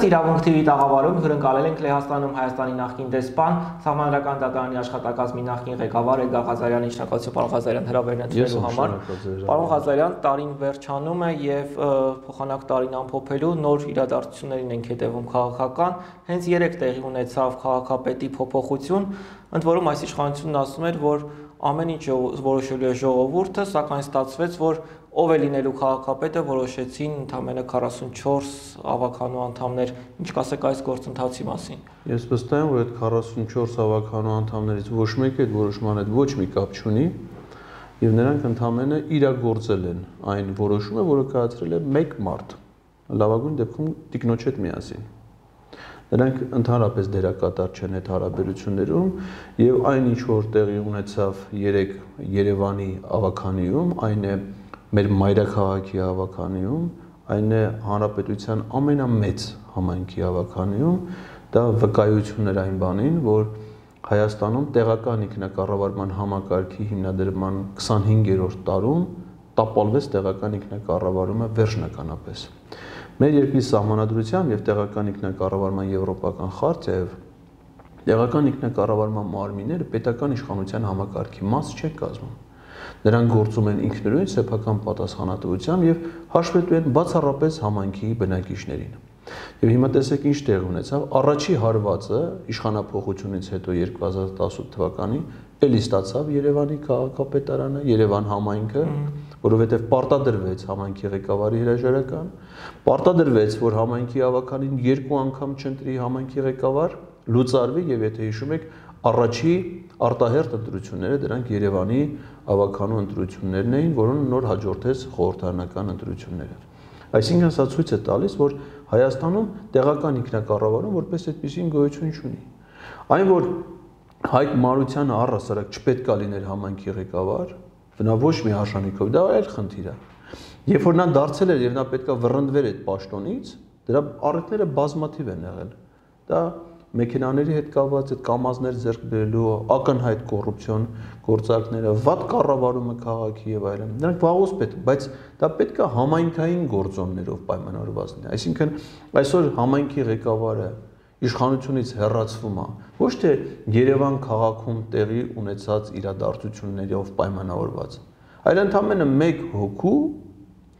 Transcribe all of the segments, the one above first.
Այսպես իրավունք TV տաղավարում հյուրընկալել ենք Լեհաստանում Հայաստանի նախկին դեսպան, Սահմանադրական դատարանի աշխատակազմի նախկին ղեկավար Էդգար Ղազարյանի շնորհակալություն պարոն Ղազարյան հրավերն ընդունելու համար։ Պարոն Ղազարյան, տարին վերջանում է եւ փոխանակ տարին ամփոփելու նոր իրադարձություններին ենք հետևում քաղաքական։ Հենց երեք տեղի ունեցավ քաղաքապետի փոփոխություն, ընդ որում այս իշխանությունն ասում էր, որ ամեն ինչ որոշելու է ժողովուրդը, սակայն ստացվեց, որ ով է լինելու քաղաքապետը որոշեցին ընդամենը 44 ավականու անդամներ։ Ինչ կասեք այս գործընթացի մասին։ Ես վստահ եմ, որ այդ 44 ավականու անդամներից ոչ մեկը այդ որոշման հետ ոչ մի կապ չունի եւ նրանք ընդամենը իրագործել են այն որոշումը, որը կայացրել է մեկ մարդ։ Լավագույն դեպքում տիկնոջ հետ միասին։ Նրանք ընդհանրապես դերակատար չեն այդ հարաբերություններում եւ այն ինչ որ տեղի ունեցավ 3 Երևանի ավականիում, այն է մեր մայրաքաղաքի հավաքանիում, այն է հանրապետության ամենամեծ համայնքի հավաքանիում, դա վկայություն էր այն բանին, որ Հայաստանում տեղական ինքնակառավարման համակարգի հիմնադրման 25-րդ տարում տապալվեց տեղական ինքնակառավարումը վերջնականապես։ Մեր երկրի սահմանադրությամբ եւ տեղական ինքնակառավարման եվրոպական խարտիայով տեղական ինքնակառավարման մարմինները պետական իշխանության համակարգի մաս չեն կազմում նրանք գործում են ինքնուրույն սեփական պատասխանատվությամբ եւ հաշվետու են բացառապես համայնքի բնակիչներին։ Եվ հիմա տեսեք ինչ տեղ ունեցավ։ Առաջի հարվածը իշխանապողությունից հետո 2018 թվականին էլի ստացավ Երևանի քաղաքապետարանը, Երևան համայնքը, որովհետև պարտադրվեց համայնքի ղեկավարի հրաժարական, պարտադրվեց, որ համայնքի ավականին երկու անգամ չընտրի համայնքի ղեկավար, լուծարվի եւ եթե հիշում եք, առաջի արտահերտ ընտրությունները դրանք Երևանի ավականու ընտրություններն էին, որոնց նոր հաջորդեց խորհրդարանական ընտրությունները։ Այսինքն սա ցույց է տալիս, որ Հայաստանում տեղական ինքնակառավարում որպես այդպեսին գոյություն չունի։ Այն որ Հայկ Մարությանը առհասարակ չպետքա լիներ համանքի ղեկավար, նա ոչ մի արժանիքով, դա այլ խնդիր է։ Երբ որ նա դարձել էր եւ նա պետքա վռնդվեր այդ պաշտոնից, դրա առիթները բազմաթիվ են եղել։ Դա մեքենաների հետ կապված այդ կամազներ ձեռք բերելու ակնհայտ կոռուպցիոն գործարքները, վատ կառավարումը քաղաքի եւ այլն։ Դրանք վաղուց պետք, բայց դա պետք է համայնքային գործոններով պայմանավորված լինի։ Այսինքն այսօր համայնքի ղեկավարը իշխանությունից հեռացվում է ոչ թե Երևան քաղաքում տեղի ունեցած իրադարձություններով պայմանավորված, այլ ընդամենը մեկ հոգու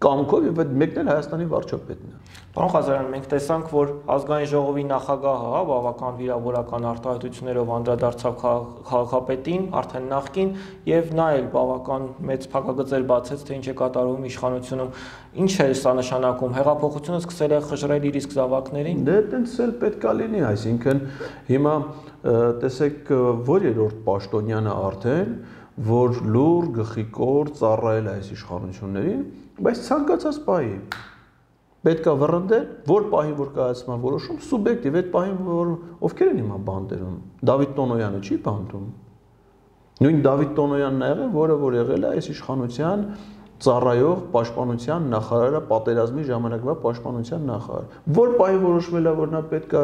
կամքով եւ այդ մեկն էլ Հայաստանի վարչապետն է։ Պարոն Ղազարյան, մենք տեսանք, որ ազգային ժողովի նախագահը, հա, բավական վիրավորական արտահայտություններով անդրադարձավ քաղաքապետին, արդեն նախքին, եւ նա էլ բավական մեծ փակագծեր բացեց, թե ինչ է կատարվում իշխանությունում։ Ինչ է սա նշանակում։ Հեղափոխությունը սկսել է խժռել իր իսկ զավակներին։ Դե այդպես էլ պետքա լինի, այսինքն հիմա տեսեք, որ երրորդ պաշտոնյանը արդեն որ լուր գխիկոր ծառայել այս իշխանություններին, բայց ցանկացած պահի պետքա վռնդել, որ պահի որ կայացման որոշում սուբյեկտիվ այդ պահին որ ովքեր են հիմա բանդերում։ Դավիթ Տոնոյանը չի բանդում։ Նույն Դավիթ Տոնոյանն ա եղել, որը որ եղել է այս իշխանության ծառայող պաշտպանության նախարարը պատերազմի ժամանակվա պաշտպանության նախարար։ Որ պահի որոշվել է որ նա պետքա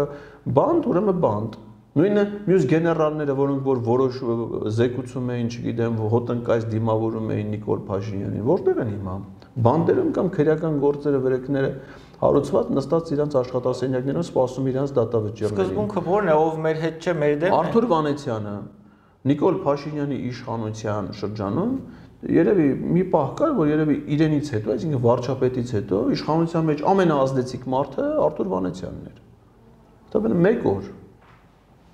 բանդ, ուրեմն բանդ Նույնը մյուս գեներալները, որոնք որ որոշ զեկուցում էին, չգիտեմ, հոտնկայս դիմավորում էին Նիկոլ Փաշինյանին, որտեղ են հիմա։ Բանդերում կամ քրեական գործերը վրեքները հարուցված նստած իրանց աշխատասենյակներում սպասում իրանց դատավճիռներին։ Սկզբունքը ո՞րն է, ով մեր հետ չէ, մեր դեմ։ Արթուր Վանեցյանը Նիկոլ Փաշինյանի իշխանության շրջանում երևի մի պահ կար, որ երևի իրենից հետո, այսինքն վարչապետից հետո իշխանության մեջ ամենաազդեցիկ մարդը Արթուր Վանեցյանն էր։ Դա բնավ մեկ օր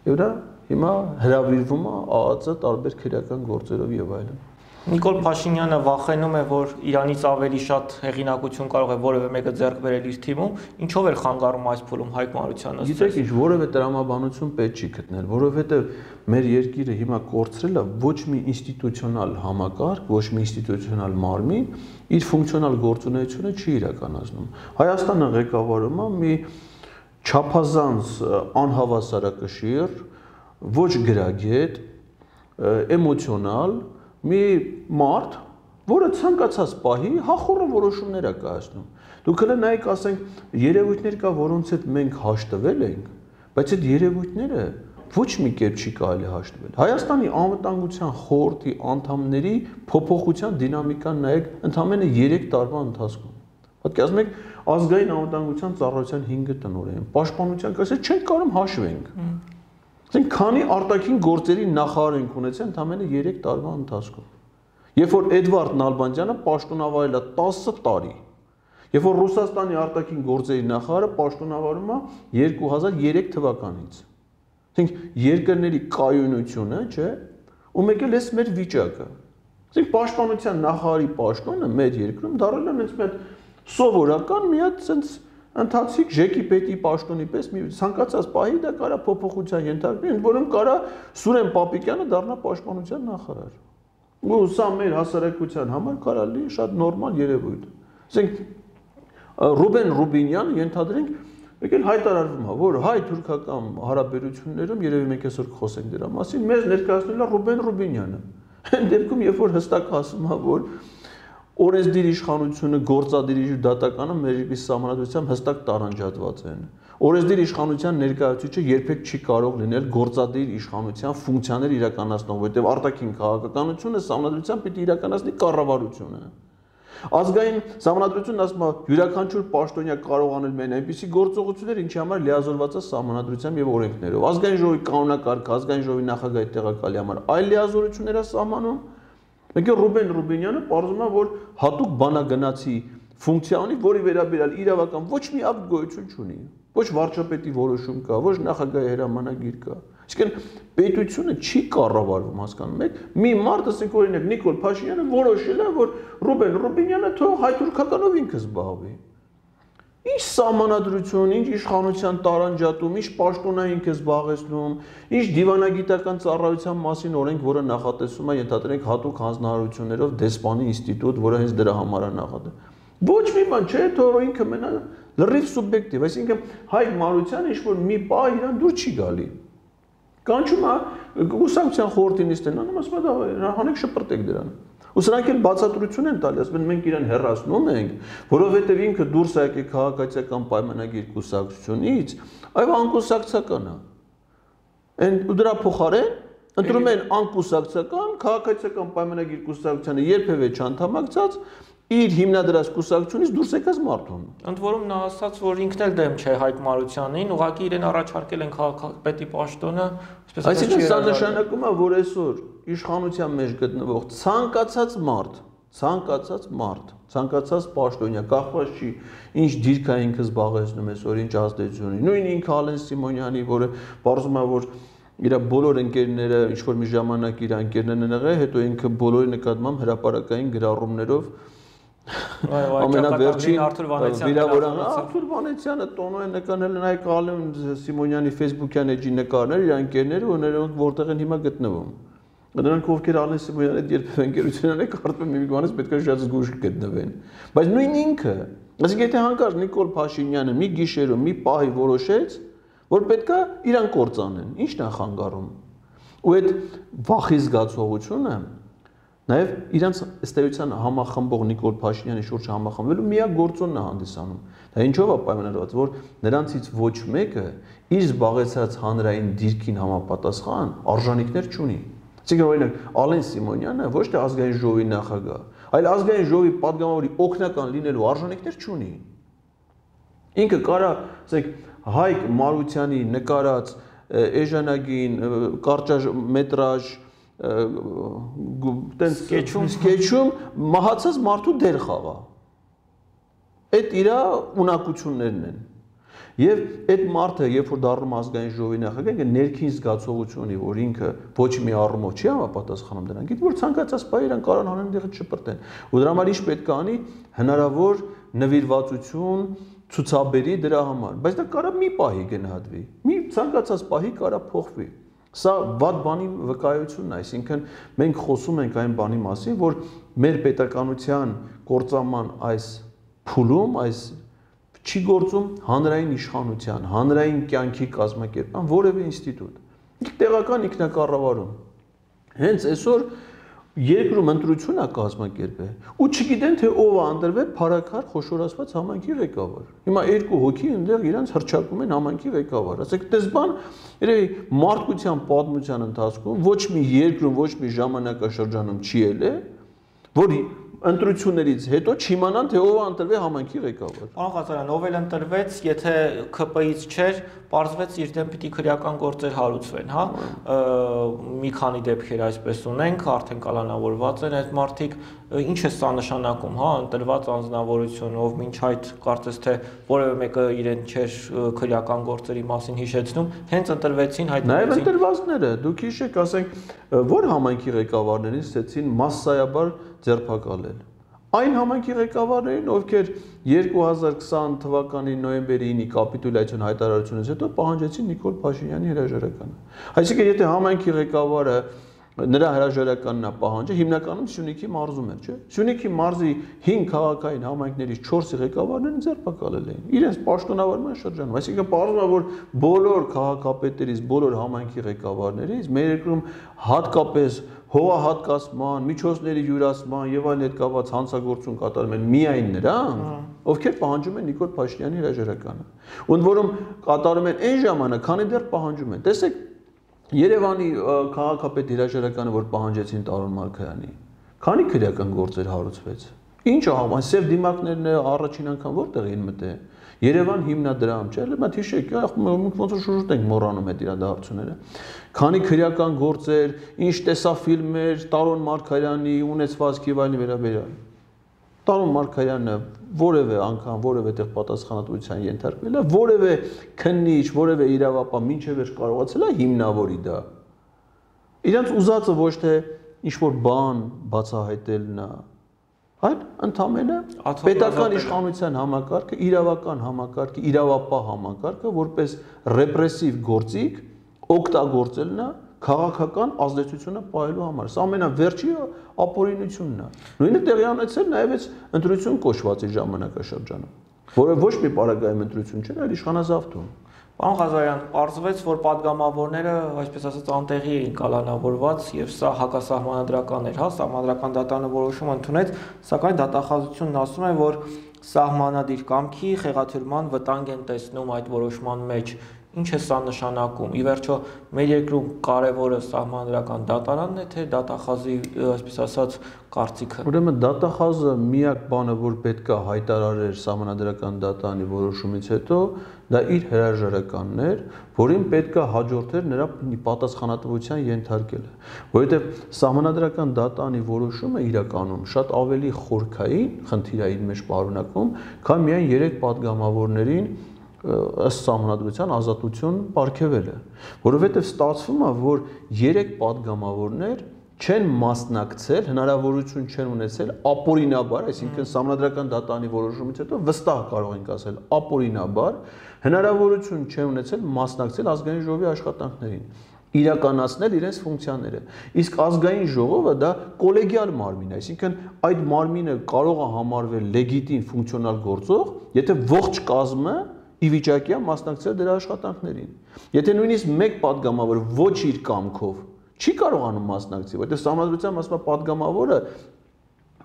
Եվ դա հիմա հրավիրվում է ԱԱՑ տարբեր քրեական գործերով եւ այլն։ Նիկոլ Փաշինյանը վախենում է, որ Իրանից ավելի շատ հեղինակություն կարող է որևէ մեկը ձեռք բերել իր թիմում, ինչով էր խանգարում այս փուլում Հայկ Մարությանը։ Գիտեք ինչ, որևէ տրամաբանություն պետք չի գտնել, որովհետև մեր երկիրը հիմա կորցրել է ոչ մի ինստիտուցիոնալ համակարգ, ոչ մի ինստիտուցիոնալ մարմին իր ֆունկցիոնալ գործունեությունը չի իրականացնում։ Հայաստանը ղեկավարում է մի չափազանց անհավասարակշիռ, ոչ գրագետ, էմոցիոնալ մի մարդ, որը ցանկացած պահի հախորը որոշումներ է կայացնում։ Դուք հենց նայեք, ասենք, երևույթներ կա, որոնց հետ մենք հաշտվել ենք, բայց այդ երևույթները ոչ մի կերպ չի կարելի հաշտվել։ Հայաստանի անվտանգության խորհրդի անդամների փոփոխության դինամիկան նայեք ընդամենը 3 տարվա ընթացքում։ Պատկերացնում եք ազգային անվտանգության ծառայության 5 տնօրեն, պաշտպանության կասել չենք կարող հաշվենք։ Ասենք քանի արտաքին գործերի նախարար ենք ունեցել ընդամենը 3 տարվա ընթացքում։ Երբ որ Էդվարդ Նալբանդյանը պաշտոնավարել է 10 տարի, երբ որ Ռուսաստանի արտաքին գործերի նախարարը պաշտոնավարում է 2003 թվականից։ Ասենք երկրների կայունությունը, չէ, ու մեկ էլ էս մեր վիճակը։ Ասենք պաշտպանության նախարարի պաշտոնը մեր երկրում դարել է հենց մեր սովորական մի հատ sense ընթացիկ ժեկի պետի պաշտոնի պես մի ցանկացած պահի դա կարա փոփոխության ենթարկվի, ընդ որում կարա Սուրեն Պապիկյանը դառնա պաշտպանության նախարար։ Ու սա մեր հասարակության համար կարա լի շատ նորմալ երևույթ։ Ասենք Ռուբեն Ռուբինյանը ենթադրենք եկել հայտարարվում է, որ հայ-թուրքական հարաբերություններում երևի մենք այսօր խոսենք դրա մասին, մեզ ներկայացնել է Ռուբեն Ռուբինյանը։ Այն դեպքում, երբ որ հստակ ասում է, որ օրենսդիր իշխանությունը, գործադիր դատականը մեր երկրի համանadrությամբ հստակ տարանջատված են։ Օրենսդիր իշխանության ներկայացուցիչը երբեք չի կարող լինել գործադիր իշխանության ֆունկցիաներ իրականացնող, որովհետև արտաքին քաղաքականությունը համանadrությամբ պիտի իրականացնի կառավարությունը։ Ազգային համանadrությունն ասում է յուրաքանչյուր պաշտոնյա կարող անել մեն այնպիսի գործողություններ, ինչի համար լիազորված է համանadrությամբ եւ օրենքներով։ Ազգային ժողովի կանոնակարգ, ազգային ժողովի նախագահի տեղակալի համար այլ լիազորություններ է սահմանում։ Մեկ է Ռուբեն Ռուբինյանը ողջում է, որ հատուկ բանագնացի ֆունկցիա ունի, որի վերաբերյալ իրավական ոչ մի ակտ գոյություն չունի։ Ոչ վարչապետի որոշում կա, ոչ նախագահի հրամանագիր կա։ Իսկեն պետությունը չի կառավարվում, հասկանում եք։ Մի մարդ, ասենք օրինակ Նիկոլ Փաշինյանը որոշել է, որ Ռուբեն Ռուբինյանը թող հայ-թուրքականով ինքը զբաղվի։ Ինչ սահմանադրություն, ինչ իշխանության տարանջատում, ինչ պաշտոնային ինքը զբաղեցնում, ինչ դիվանագիտական ծառայության մասին օրենք, որը նախատեսում է ենթադրենք հատուկ հանձնարարություններով դեսպանի ինստիտուտ, որը հենց դրա համար է նախատեսում։ Ոչ մի բան չէ, թող ինքը մենա լրիվ սուբյեկտիվ, այսինքն հայ մարությանը ինչ որ մի պահ իրան դուր չի գալի։ Կանչում է ուսակցության խորհրդի նիստն, անում ասում է դա հանեք շպրտեք դրան։ Ու սրանք էլ բացատրություն են տալիս, ասում են մենք իրան հերացնում ենք, որովհետև ինքը դուրս է եկել քաղաքացիական պայմանագիր կուսակցությունից, այո անկուսակցական է։ Այն ու դրա փոխարեն ընտրում են անկուսակցական քաղաքացիական պայմանագիր կուսակցությանը երբևէ չանդամակցած իր հիմնադրած կուսակցությունից դուրս եկած մարդուն։ Ընդ որում նա ասաց, որ ինքն էլ դեմ չէ Հայկ Մարությանին, ուղղակի իրեն առաջարկել են քաղաքապետի պաշտոնը, այսպես Այսինքն սա նշանակում է, որ այսօր իշխանության մեջ գտնվող ցանկացած մարդ, ցանկացած մարդ, ցանկացած պաշտոնյա կախված չի ինչ դիրք է ինքը զբաղեցնում այսօր, ինչ ազդեցություն ունի։ Նույն ինքը Ալեն Սիմոնյանի, որը բարձում է, որ իր բոլոր ընկերները ինչ որ մի ժամանակ իր ընկերներն են եղել, հետո ինքը բոլորի նկատմամբ հրաապարակային գրառումներով ամենավերջին վիրավորանը Արթուր Վանեցյանը տոնոյն նկարել են այ Կալեմ Սիմոնյանի Facebook-յան էջի նկարներ իր ընկերները ու նրանք որտեղ են հիմա գտնվում նրանք ովքեր Ալեն Սիմոնյանի հետ երբևէ ընկերություն են կարծում եմ մի բանից պետք է շատ զգուշ գտնվեն բայց նույն ինքը այսինքն եթե հանկարծ Նիկոլ Փաշինյանը մի գիշերում մի պահի որոշեց որ պետքա իրան կործանեն ի՞նչն է խանգարում ու այդ վախի զգացողությունը Նաև իրանց ըստեյության համախմբող Նիկոլ Փաշինյանի շուրջ համախմբվելու միակ գործոնն է հանդիսանում։ Դա ինչով է պայմանավորված, որ նրանցից ոչ մեկը իր զբաղեցած հանրային դիրքին համապատասխան արժանինքներ չունի։ Այսինքն օրինակ Ալեն Սիմոնյանը ոչ թե ազգային ժողովի նախագահ, այլ ազգային ժողովի падգամավորի օկնական լինելու արժանինքներ չունի։ Ինքը կարա, ասեք, Հայկ Մարությանի նկարած Էժանագին կարճ մետրաժ տենց սկեչում սկեչում մահացած մարդու դեր խաղա։ Այդ իր ունակություններն են։ Եվ այդ մարդը, երբ որ դառնում ազգային ժողովի նախագահ, ինքը ներքին զգացողություն ունի, որ ինքը ոչ մի առումով չի համապատասխանում դրան։ Գիտի որ ցանկացած բայ իրան կարող անեն դեղը չպրտեն։ Ու դրա համար ինչ պետք է անի, հնարավոր նվիրվածություն ցուցաբերի դրա համար, բայց դա կարա մի պահի գնահատվի։ Մի ցանկացած պահի կարա փոխվի։ Սա վատ բանի վկայությունն է, այսինքն մենք խոսում ենք այն բանի մասին, որ մեր պետականության կործանման այս փուլում, այս չի գործում հանրային իշխանության, հանրային կյանքի կազմակերպման որևէ ինստիտուտ։ Տեղական ինքնակառավարում։ Հենց այսօր երկրում ընտրություն է կազմակերպել ու չգիտեն թե ով է ընտրվել փարակար խոշորացված համանքի ղեկավար։ Հիմա երկու հոգի այնտեղ իրանց հրճակում են համանքի ղեկավար։ Ասեք, դες բան երևի մարդկության պատմության ընթացքում ոչ մի երկրում, ոչ մի ժամանակաշրջանում չի ելել, որ ընտրություններից հետո չիմանան թե ով է ընտրվել համայնքի ղեկավար։ Պարոն Ղազարյան, ով էլ ընտրվեց, եթե ԿՊ-ից չէր, պարզվեց իր դեմ պիտի քրեական գործեր հարուցվեն, հա։ Մի քանի դեպքեր այսպես ունենք, արդեն կալանավորված են այդ մարդիկ, ինչ է սա նշանակում, հա, ընտրված անձնավորություն, ով ոչ այդ կարծես թե որևէ մեկը իրեն չէր քրեական գործերի մասին հիշեցնում, հենց ընտրվեցին հայտնվեցին։ Նաև ընտրվածները, դուք հիշեք, ասենք, որ համայնքի ղեկավարներին ստեցին massայաբար ձերբակալել այն համայնքի ղեկավարներին, ովքեր 2020 թվականի նոյեմբերի 9-ի կապիտուլյացիոն հայտարարությունից հետո պահանջեցին Նիկոլ Փաշինյանի հրաժարականը։ Այսինքն, եթե համայնքի ղեկավարը նրա հրաժարականն է պահանջը հիմնականում Սյունիքի մարզում էր, չէ՞։ Սյունիքի մարզի 5 քաղաքային համայնքներից 4-ի ղեկավարները ձերբակալել էին իրենց պաշտոնավարման շրջանում։ Այսինքն պարզվում է, որ բոլոր քաղաքապետերից, բոլոր համայնքի ղեկավարներից մեր երկրում հատկապես հողահատկացման, միջոցների յուրացման եւ այլն հետ կապված հանցագործություն կատարում են միայն նրանք, ովքեր պահանջում են Նիկոլ Փաշինյանի հրաժարականը։ Ընդ որում կատարում են այն ժամանակ, քանի դեռ պահանջում են։ Տեսեք, Երևանի քաղաքապետ հրաժարականը, որ պահանջեցին Տարոն Մարկայանի, քանի քրեական գործեր հարուցվեց։ Ինչ ահամ, այս սև դիմակներն առաջին անգամ որտեղ էին մտել։ Երևան հիմնադրամ, չէ՞, լավ հիշեք, մենք ոնց որ շուշուտ ենք մոռանում այդ իրադարձությունները։ Քանի քրեական գործեր, ինչ տեսաֆիլմեր Տարոն Մարկարյանի ունեցվածքի վայնի վերաբերյալ։ Տարոն Մարկարյանը որևէ անգամ որևէ տեղ պատասխանատվության ենթարկվել է, որևէ քննիչ, որևէ իրավապահ ինչև էր կարողացել է հիմնավորի դա։ Իրանց ուզածը ոչ թե ինչ որ բան բացահայտելն է, այլ ընդամենը պետական իշխանության համակարգը, իրավական համակարգը, իրավապահ համակարգը որպես ռեպրեսիվ գործիք օգտագործելն է քաղաքական ազդեցությունը պահելու համար։ Սա ամենավերջի ապօրինությունն է։ Նույնը տեղի ունեցել նաև այս ընտրություն կոչվածի ժամանակաշրջանում, որը ոչ մի պարագայում ընտրություն չէր, այլ իշխանազավթում։ Պարոն Ղազարյան, արձվեց, որ падգամավորները, այսպես ասած, անտեղի էին կալանավորված եւ սա հակասահմանադրական էր, հա, սահմանադրական դատանը որոշում ընդունեց, սակայն դատախազությունն ասում է, որ սահմանադիր կամքի խեղաթյուրման վտանգ են տեսնում այդ որոշման մեջ։ Ինչ է սա նշանակում։ Ի վերջո մեր երկրում կարևորը սահմանադրական դատարանն է, թե դատախազի, այսպես ասած, կարծիքը։ Ուրեմն դատախազը միակ բանը, որ պետք է հայտարարեր սահմանադրական դատարանի որոշումից հետո, դա իր հրաժարականն էր, որին պետք է հաջորդեր նրա պատասխանատվության ենթարկելը։ Որովհետև սահմանադրական դատարանի որոշումը իրականում շատ ավելի խորքային խնդիրային մեջ պարունակում, քան միայն երեք падգամավորներին ըստ համանդրության ազատություն ապարգևել է, որովհետև ստացվում է, որ երեք падգամավորներ չեն մասնակցել, հնարավորություն չեն ունեցել ապօրինաբար, այսինքն համանդրական դատանի որոշումից հետո վստահ կարող ենք ասել ապօրինաբար հնարավորություն չեն ունեցել մասնակցել ազգային ժողովի աշխատանքներին իրականացնել իրենց ֆունկցիաները։ Իսկ ազգային ժողովը դա կոլեգիալ մարմին է, այսինքն այդ մարմինը կարող է համարվել լեգիտիմ ֆունկցիոնալ գործող, եթե ողջ կազմը ի վիճակի է մասնակցել դրա աշխատանքներին։ Եթե նույնիսկ մեկ падգամավոր ոչ իր կամքով չի կարողանում մասնակցել, որտեղ համազգության ասում է падգամավորը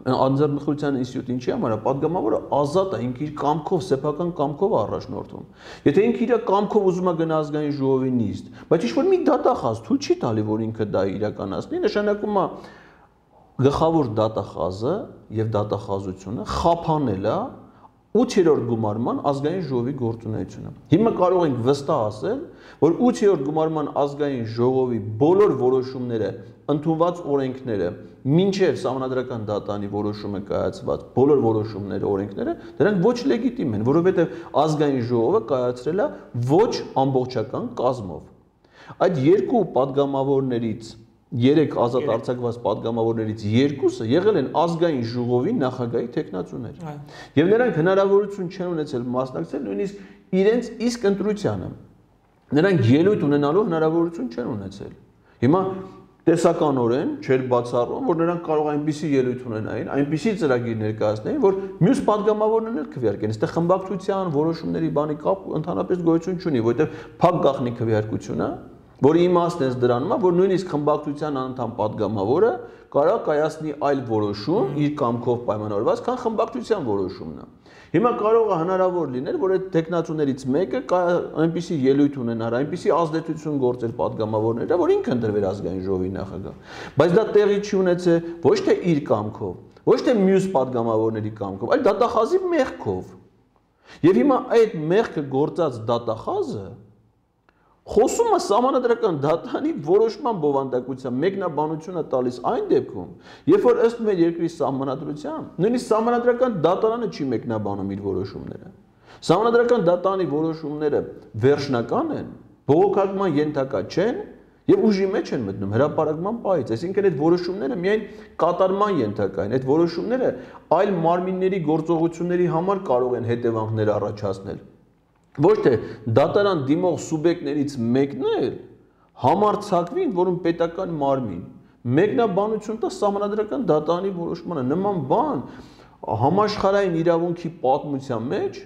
անձեռնխորհրդյան ինստիտուտ ինչի համար է падգամավորը ազատ է ինքը իր կամքով սեփական կամքով առաջնորդում եթե ինքը իր կամքով ուզում է գնա ազգային ժողովի նիստ բայց ինչ որ մի դատախազ ցույց չի տալի որ ինքը դա իրականացնի նշանակում է գլխավոր դատախազը եւ դատախազությունը խափանել է 8-րդ գումարման ազգային ժողովի գործունեությունը։ Հիմա կարող ենք վստահ ասել, որ 8-րդ գումարման ազգային ժողովի բոլոր որոշումները, ընդունված օրենքները, մինչև համանդրական դատանի որոշումը կայացված բոլոր որոշումները, օրենքները, դրանք ոչ լեգիտիմ են, որովհետև ազգային ժողովը կայացրել է ոչ ամբողջական կազմով։ Այդ երկու падգամավորներից երեք ազատ արձակված падգամավորներից երկուսը եղել են ազգային ժողովի նախագահի տեխնացուներ։ Եվ նրանք հնարավորություն չեն ունեցել մասնակցել նույնիսկ իրենց իսկ ընտրությանը։ Նրանք ելույթ ունենալու հնարավորություն չեն ունեցել։ Հիմա տեսականորեն չէր բացառում, որ նրանք կարող այնպիսի ելույթ ունենային, այնպիսի ծրագիր ներկայացնեին, որ մյուս падգամավորներն էլ քվեարկեն։ Այստեղ խմբակցության, որոշումների բանի կապ ընդհանրապես գոյություն չունի, որովհետև փակ գախնի քվեարկությունը Որի իմաստն է դրանում, որ նույնիսկ խմբակցության անդամ падգամավորը կարա կայացնի այլ որոշում իր կամքով պայմանավորված, քան խմբակցության որոշումն է։ Հիմա կարող է հնարավոր լինել, որ այդ տեխնացուներից մեկը այնպիսի ելույթ ունենար, այնպիսի ազդեցություն գործել падգամավորները, որ ինքն դրվեր ազգային ժողովի նախագահ։ Բայց դա տեղի չի ունեցե ոչ թե իր կամքով, ոչ թե մյուս падգամավորների կամքով, այլ դատախազի մեղքով։ Եվ հիմա այդ մեղքը գործած դատախազը դա է համանadrական դատանի որոշման բովանդակության մեկնաբանությունը տալիս այն դեպքում, երբ որ ըստ մեր երկրի համանadrության, նույնիսկ համանadrական դատարանը չի մեկնաբանում իր որոշումները։ Համանadrական դատանի որոշումները վերջնական են, բողոքարկման ենթակա չեն եւ ուժի մեջ են մտնում հրաապարակման պայից, այսինքն այդ որոշումները միայն կատարման ենթակա են, այդ որոշումները այլ մարմինների գործողությունների համար կարող են հետևանքներ առաջացնել ոչ թե դատարան դիմող սուբյեկտներից մեկն էլ համարցակվի, որում պետական մարմին մեկնաբանություն տա համանդրական դատարանի որոշմանը նման բան համաշխարհային իրավունքի պատմության մեջ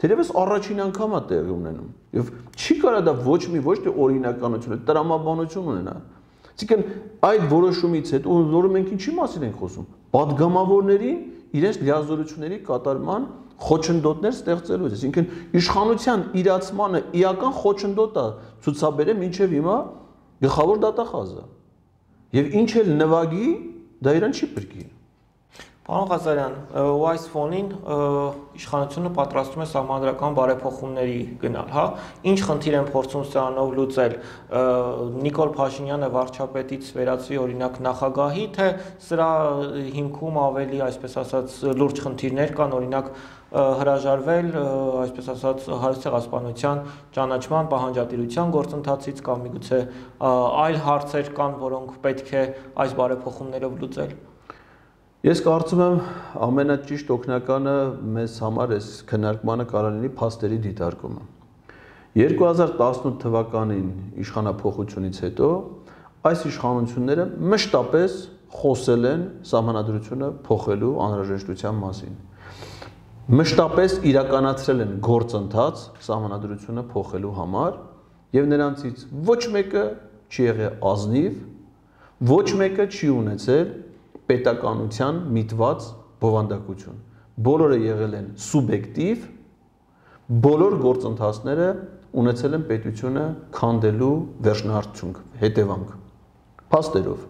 թերևս առաջին անգամ է տեղի ունենում եւ չի կարա դա ոչ մի ոչ թե օրինականություն, տրամաբանություն ունենա։ Այսինքն այդ որոշումից հետո որը մենք ինչի մասին ենք խոսում։ Պատգամավորներին իրենց լիազորությունների կատարման խոչընդոտներ ստեղծելու, այսինքն իշխանության իրացմանը իական խոչընդոտ է ցուցաբերել մինչև հիմա գլխավոր դատախազը։ Եվ ինչ էլ նվագի, դա իրան չի բրկի։ Պարոն Ղազարյան, ու այս ֆոնին իշխանությունը պատրաստում է համանդրական բարեփոխումների գնալ, հա։ Ինչ խնդիր են փորձում սրանով լուծել Նիկոլ Փաշինյանը վարչապետից վերածվի օրինակ նախագահի, թե սրա հիմքում ավելի, այսպես ասած, լուրջ խնդիրներ կան, օրինակ հրաժարվել, այսպես ասած, հարցեղասպանության ճանաչման պահանջատիրության գործընթացից կամ միգուցե այլ հարցեր կան, որոնք պետք է այս բարեփոխումներով լուծել։ Ես կարծում եմ ամենաճիշտ օգնականը մեզ համար էս քննարկմանը կարող լինի փաստերի դիտարկումը։ 2018 թվականին իշխանապողությունից հետո այս իշխանությունները մշտապես խոսել են սահմանադրությունը փոխելու անհրաժեշտության մասին։ Մշտապես իրականացրել են գործընթաց սահմանադրությունը փոխելու համար եւ նրանցից ոչ մեկը չի եղել ազնիվ, ոչ մեկը չի ունեցել պետականության միտված բովանդակություն։ Բոլորը եղել են սուբյեկտիվ, բոլոր գործընթացները ունեցել են պետությունը քանդելու վերջնահարցունք, հետևանք։ Փաստերով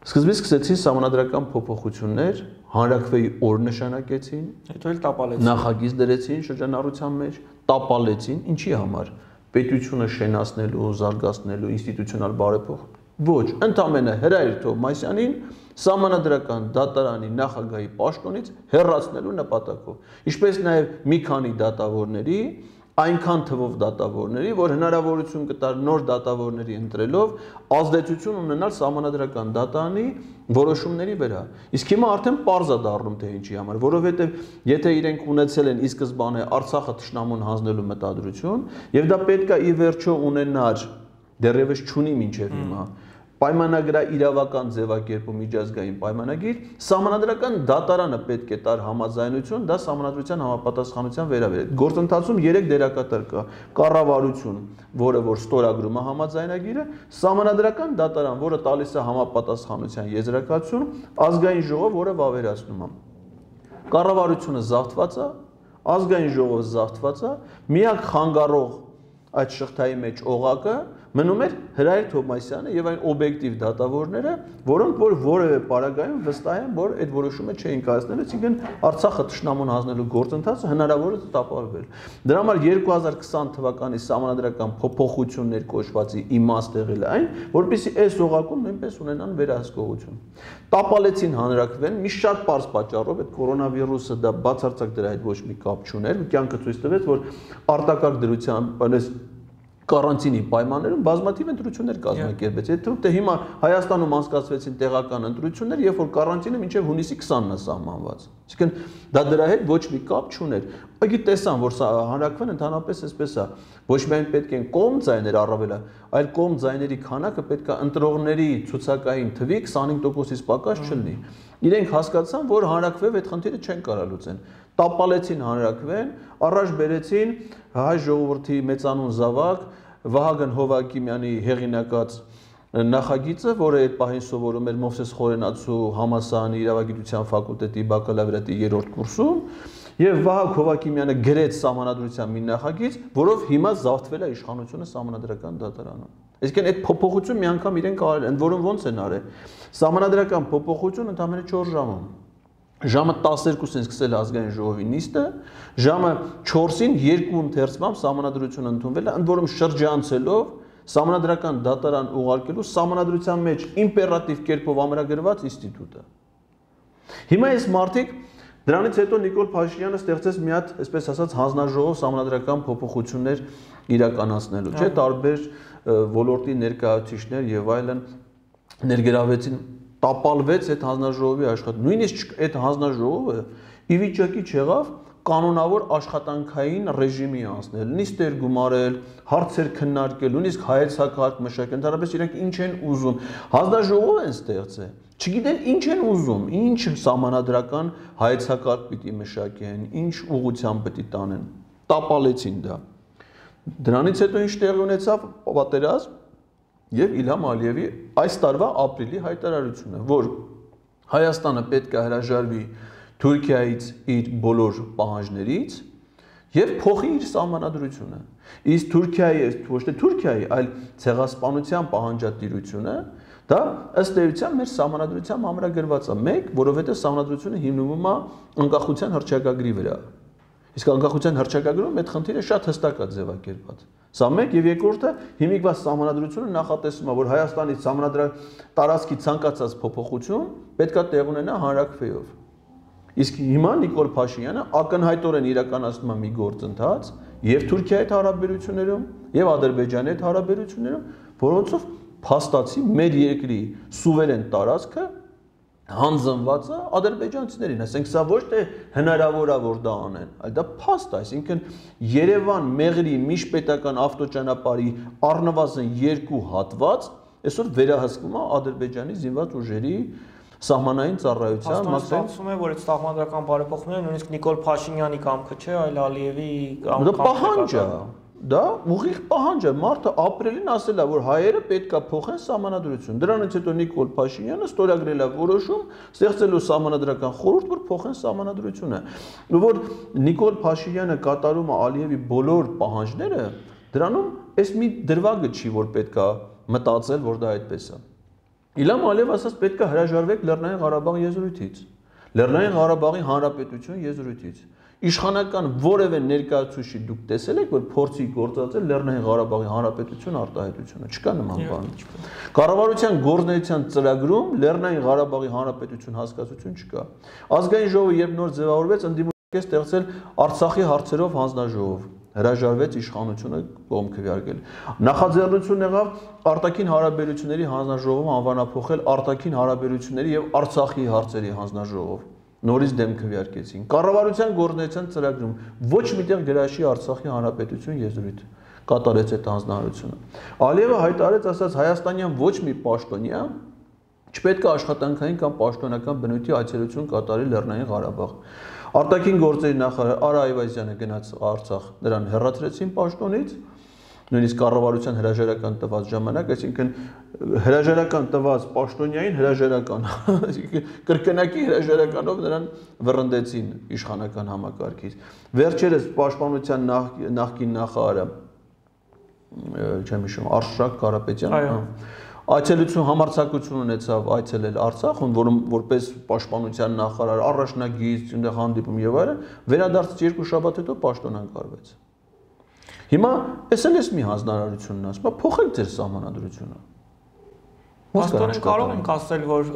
Սկզբից սկսեցին համանդրական փոփոխություններ, հանրակրվեի օր նշանակեցին, հետո էլ տապալեցին։ Նախագիծ դրեցին շրջանառության մեջ, տապալեցին, ինչի համար։ Պետությունը շենացնելու, զարգացնելու, ինստիտուցիոնալ բարեփոխ։ Ոչ, ընդամենը հրայր Թովմասյանին Սահմանադրական դատարանի նախագահի պաշտոնից հեռացնելու նպատակով։ Ինչպես նաև մի քանի դատավորների, այնքան թվով դատավորների, որ հնարավորություն կտար նոր դատավորների ընտրելով ազդեցություն ունենալ սահմանադրական դատարանի որոշումների վրա։ Իսկ հիմա արդեն པարզ է դառնում թե ինչի համար, որովհետև եթե իրենք ունեցել են ի սկզբանե Արցախը ճշնամուն հանձնելու մտադրություն, եւ դա պետքա ի վերջո ունենար դեռևս չունի մինչև հիմա, mm պայմանագրա իրավական ձևակերպում միջազգային պայմանագիր, սահմանադրական դատարանը պետք է տար համաձայնություն, դա սահմանադրության համապատասխանության վերաբերել։ Գործընթացում 3 դերակատար կա. կառավարություն, որը որ ստորագրում է համաձայնագիրը, սահմանադրական դատարան, որը տալիս է համապատասխանության եզրակացություն, ազգային ժողով, որը վավերացնում է։ Կառավարությունը զավթված է, ազգային ժողովը զավթված է, միակ խանգարող այդ շղթայի մեջ օղակը մնում էր Հրայր Թոմասյանը եւ այն օբյեկտիվ դատավորները, որոնք որ որևէ պարագայում վստահ են, որ այդ որոշումը չէին կայացնել, այսինքն Արցախը ճշնամուն հանձնելու գործընթացը հնարավոր է տապալվել։ Դրա համար 2020 թվականի համանդրական փոփոխություններ կոչվածի իմաստ եղել այն, որպեսզի այս օղակում նույնպես ունենան վերահսկողություն։ Տապալեցին հանրակրվեն մի շատ པարզ պատճառով այդ կորոնավիրուսը դա բացարձակ դրա հետ ոչ մի կապ չուներ, կյանքը ցույց տվեց, որ արտակարգ դրությամբ, այնպես կարանտինի պայմաններում բազմաթիվ ընտրություններ կազմակերպեց։ Եթե թե հիմա Հայաստանում անցկացվեցին տեղական ընտրություններ, երբ որ կարանտինը մինչև հունիսի 20-ն է սահմանված։ Այսինքն դա դրա հետ ոչ մի կապ չուներ։ Ուղղակի տեսան, որ սա հանրակրվեն ընդհանրապես այսպես է։ Ոչ միայն պետք են կողմ ձայներ առավելը, այլ կողմ ձայների քանակը պետք է ընտրողների ցուցակային թվի 25%-ից պակաս չլինի։ Իրենք հասկացան, որ հանրակրվեվ այդ խնդիրը չեն կարող լուծեն տապալեցին հանրակրվեն, առաջ բերեցին հայ ժողովրդի մեծանուն զավակ Վահագն Հովակիմյանի հեղինակած նախագիծը, որը այդ պահին սովորում էր Մովսես Խորենացու համասարանի իրավագիտության ֆակուլտետի բակալավրիատի 3-րդ կուրսում, եւ Վահագ Հովակիմյանը գրեց համանadrության մի նախագիծ, որով հիմա զավթվել է իշխանությունը համանadrական դատարանում։ Այսինքն այդ փոփոխություն մի անգամ իրեն կարել, ընդ որում ոնց են արել։ Համանadrական փոփոխություն ընդամենը 4 ժամում ժամը 12-ին սկսել ազգային ժողովի նիստը, ժամը 4-ին երկու ընթերցմամբ համանadrությունը ընդունվել է, ընդ որում շրջանցելով համանadrական դատարան ուղարկելու համանadrության մեջ իմպերատիվ կերպով ամրագրված ինստիտուտը։ Հիմա այս մարտիկ դրանից հետո Նիկոլ Փաշինյանը ստեղծեց մի հատ, այսպես ասած, հանձնաժողով համանadrական փոփոխություններ իրականացնելու, չէ՞, տարբեր ոլորտի ներկայացուցիչներ եւ այլն ներգրավեցին տապալվեց այդ հանձնաժողովի աշխատանքը։ Նույնիսկ այդ հանձնաժողովը ի վիճակի չեղավ կանոնավոր աշխատանքային ռեժիմի անցնել, նիստեր գումարել, հարցեր քննարկել, նույնիսկ հայեցակարգ մշակել, ընդհանրապես իրենք ինչ են ուզում։ Հանձնաժողով են ստեղծել։ Չգիտեն ինչ են ուզում, ինչ սահմանադրական հայեցակարգ պիտի մշակեն, ինչ ուղղությամբ պիտի տանեն։ Տապալեցին դա։ Դրանից հետո ինչ տեղի ունեցավ պատերազմ եւ Իլհամ Ալիևի այս տարվա ապրիլի հայտարարությունը, որ Հայաստանը պետք է հրաժարվի Թուրքիայից իր բոլոր պահանջներից եւ փոխի իր սահմանադրությունը։ Իսկ Թուրքիայի, ոչ թե Թուրքիայի, այլ ցեղասպանության պահանջատիրությունը դա ըստ էության մեր սահմանադրությամբ ամրագրված է։ Մեկ, որովհետեւ սահմանադրությունը հիմնվում է անկախության հռչակագրի վրա։ Իսկ անկախության հռչակագրում այդ խնդիրը շատ հստակ է ձևակերպված։ Սա մեկ եւ երկրորդը հիմիկված համանդրությունը նախատեսում է, որ Հայաստանի համանդրա տարածքի ցանկացած փոփոխություն պետքա տեղ ունենա հանրակրվեով։ Իսկ հիմա Նիկոլ Փաշինյանը ակնհայտորեն իրականացնում է մի գործընթաց եւ Թուրքիայի հետ հարաբերություններում եւ Ադրբեջանի հետ հարաբերություններում, որոնցով փաստացի մեր երկրի սուվերեն տարածքը հանձնված է ադրբեջանցիներին, ասենք սա ոչ թե հնարավոր է որ դա անեն, այլ դա փաստ է, այսինքն Երևան Մեղրի միջպետական ավտոճանապարհի առնվազն երկու հատված այսօր վերահսկվում է Ադրբեջանի զինված ուժերի սահմանային ծառայության մասը ասում է որ այդ սահմանադրական բարեփոխումները նույնիսկ Նիկոլ Փաշինյանի կամքը չէ, այլ Ալիևի կամքը։ Դա պահանջ է դա ուղիղ պահանջ է մարդը ապրելին ասել է որ հայերը պետքա փոխեն սահմանադրություն դրանից հետո Նիկոլ Փաշինյանը ստորագրել է որոշում ստեղծելու սահմանադրական խորհուրդ որ փոխեն սահմանադրությունը որ Նիկոլ Փաշինյանը կատարում է Ալիևի բոլոր պահանջները դրանում էս մի դրվագը չի որ պետքա մտածել որ դա այդպես է Իլամ Ալիև ասաց պետքա հրաժարվեք Լեռնային Ղարաբաղ եզրույթից Լեռնային Ղարաբաղի հանրապետություն եզրույթից իշխանական որևէ ներկայացուցիչ դուք տեսել եք, որ փորձի գործածել Լեռնային Ղարաբաղի Հանրապետություն արտահայտությունը, չկա նման բան։ Կառավարության գործնեության ծրագրում Լեռնային Ղարաբաղի Հանրապետություն հասկացություն չկա։ Ազգային ժողովը երբ նոր ձևավորվեց, ընդդիմություն է ստեղծել Արցախի հարցերով հանձնաժողով հրաժարվեց իշխանությունը կողմ քվեարկել։ Նախաձեռնություն եղավ արտաքին հարաբերությունների հանձնաժողովը անվանափոխել արտաքին հարաբերությունների եւ Արցախի հարցերի հանձնաժողով նորից դեմ քվեարկեցին։ Կառավարության գործնեության ծրագրում ոչ միտեղ գրաշի Արցախի հանրապետություն եզրույթ կատարեց այդ հանձնարարությունը։ Ալիևը հայտարարեց, ասաց Հայաստանյան ոչ մի պաշտոնյա չպետք է աշխատանքային կամ պաշտոնական բնույթի այցելություն կատարի Լեռնային Ղարաբաղ։ Արտաքին գործերի նախարար Արա Այվազյանը գնաց Արցախ, նրան հերացրեցին պաշտոնից, նույնիսկ կառավարության հրաժարական տված ժամանակ, այսինքն հրաժարական տված պաշտոնյային հրաժարական, այսինքն կրկնակի հրաժարականով նրան վռնդեցին իշխանական համակարգից։ Վերջերս պաշտպանության նախ, նախկին նախարարը չեմ հիշում, Արշակ Կարապետյանը, այցելություն համարցակություն ունեցավ այցելել Արցախ, որում որպես պաշտպանության նախարար առաջնագիծ, այնտեղ հանդիպում եւ այլն, վերադարձ երկու շաբաթ հետո պաշտոնանկարվեց։ Հիմա էս էլ էս մի հանձնարարությունն ասում, փոխեք ձեր սահմանադրությունը։ Պաստորեն կարող ենք ասել, որ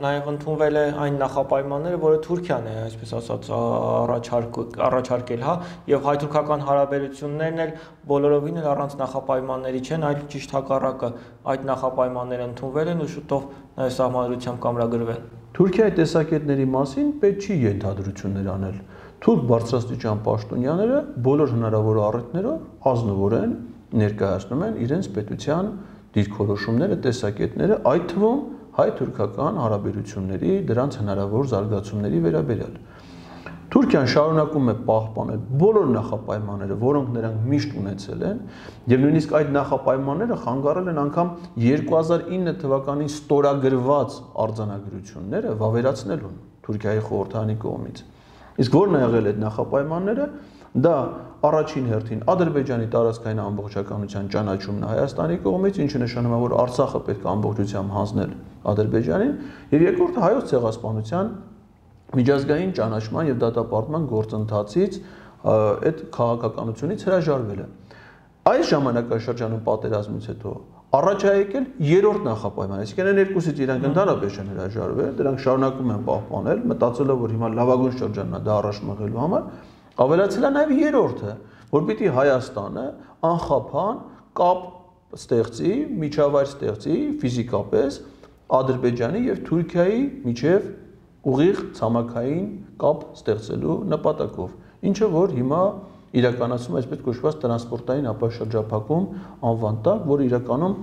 նաև ընդունվել է այն նախապայմանները, որը Թուրքիան է, այսպես ասած, առաջարկ առաջարկել, հա, եւ հայ-թուրքական հարաբերություններն էլ բոլորովին էլ առանց նախապայմանների չեն, այլ ճիշտ հակառակը այդ նախապայմանները ընդունվել են ու շուտով նաև սահմանադրությամբ կամրագրվել։ Թուրքիայի տեսակետների մասին պետք չի ենթադրություններ անել թուրք բարձրաստիճան պաշտոնյաները բոլոր հնարավոր առիթներով ազնվորեն ներկայացնում են իրենց պետության դիրքորոշումները, տեսակետները, այդ թվում հայ-թուրքական հարաբերությունների դրանց հնարավոր զարգացումների վերաբերյալ։ Թուրքիան շարունակում է պահպանել բոլոր նախապայմանները, որոնք նրանք միշտ ունեցել են, եւ նույնիսկ այդ նախապայմանները խանգարել են անգամ 2009 թվականին ստորագրված արձանագրությունները վավերացնելուն Թուրքիայի խորհրդանի կողմից։ Իսկ ո՞րն է եղել այդ նախապայմանները, Դա առաջին հերթին Ադրբեջանի տարածքային ամբողջականության ճանաչումն է Հայաստանի կողմից, ինչը նշանակում է, որ Արցախը պետք է ամբողջությամբ հանձնել Ադրբեջանին, եւ երկրորդը հայոց ցեղասպանության միջազգային ճանաչման եւ դատապարտման գործընթացից այդ քաղաքականությունից հրաժարվելը։ Այս ժամանակաշրջանում պատերազմից հետո առաջ է եկել երրորդ նախապայման, այսինքն այն երկուսից իրանք ընդհանրապես չեն հրաժարվել, դրանք շարունակում են պահպանել, մտածելով որ հիմա լավագույն շրջանն է դա առաջ մղելու համար, Ավելացել է նաև երրորդը, որ պիտի Հայաստանը անխափան կապ ստեղծի, միջավայր ստեղծի ֆիզիկապես Ադրբեջանի եւ Թուրքիայի միջև ուղիղ ցամաքային կապ ստեղծելու նպատակով, ինչը որ հիմա իրականացում այսպես կոչված տրանսպորտային ապաշրջափակում անվան տակ, որ իրականում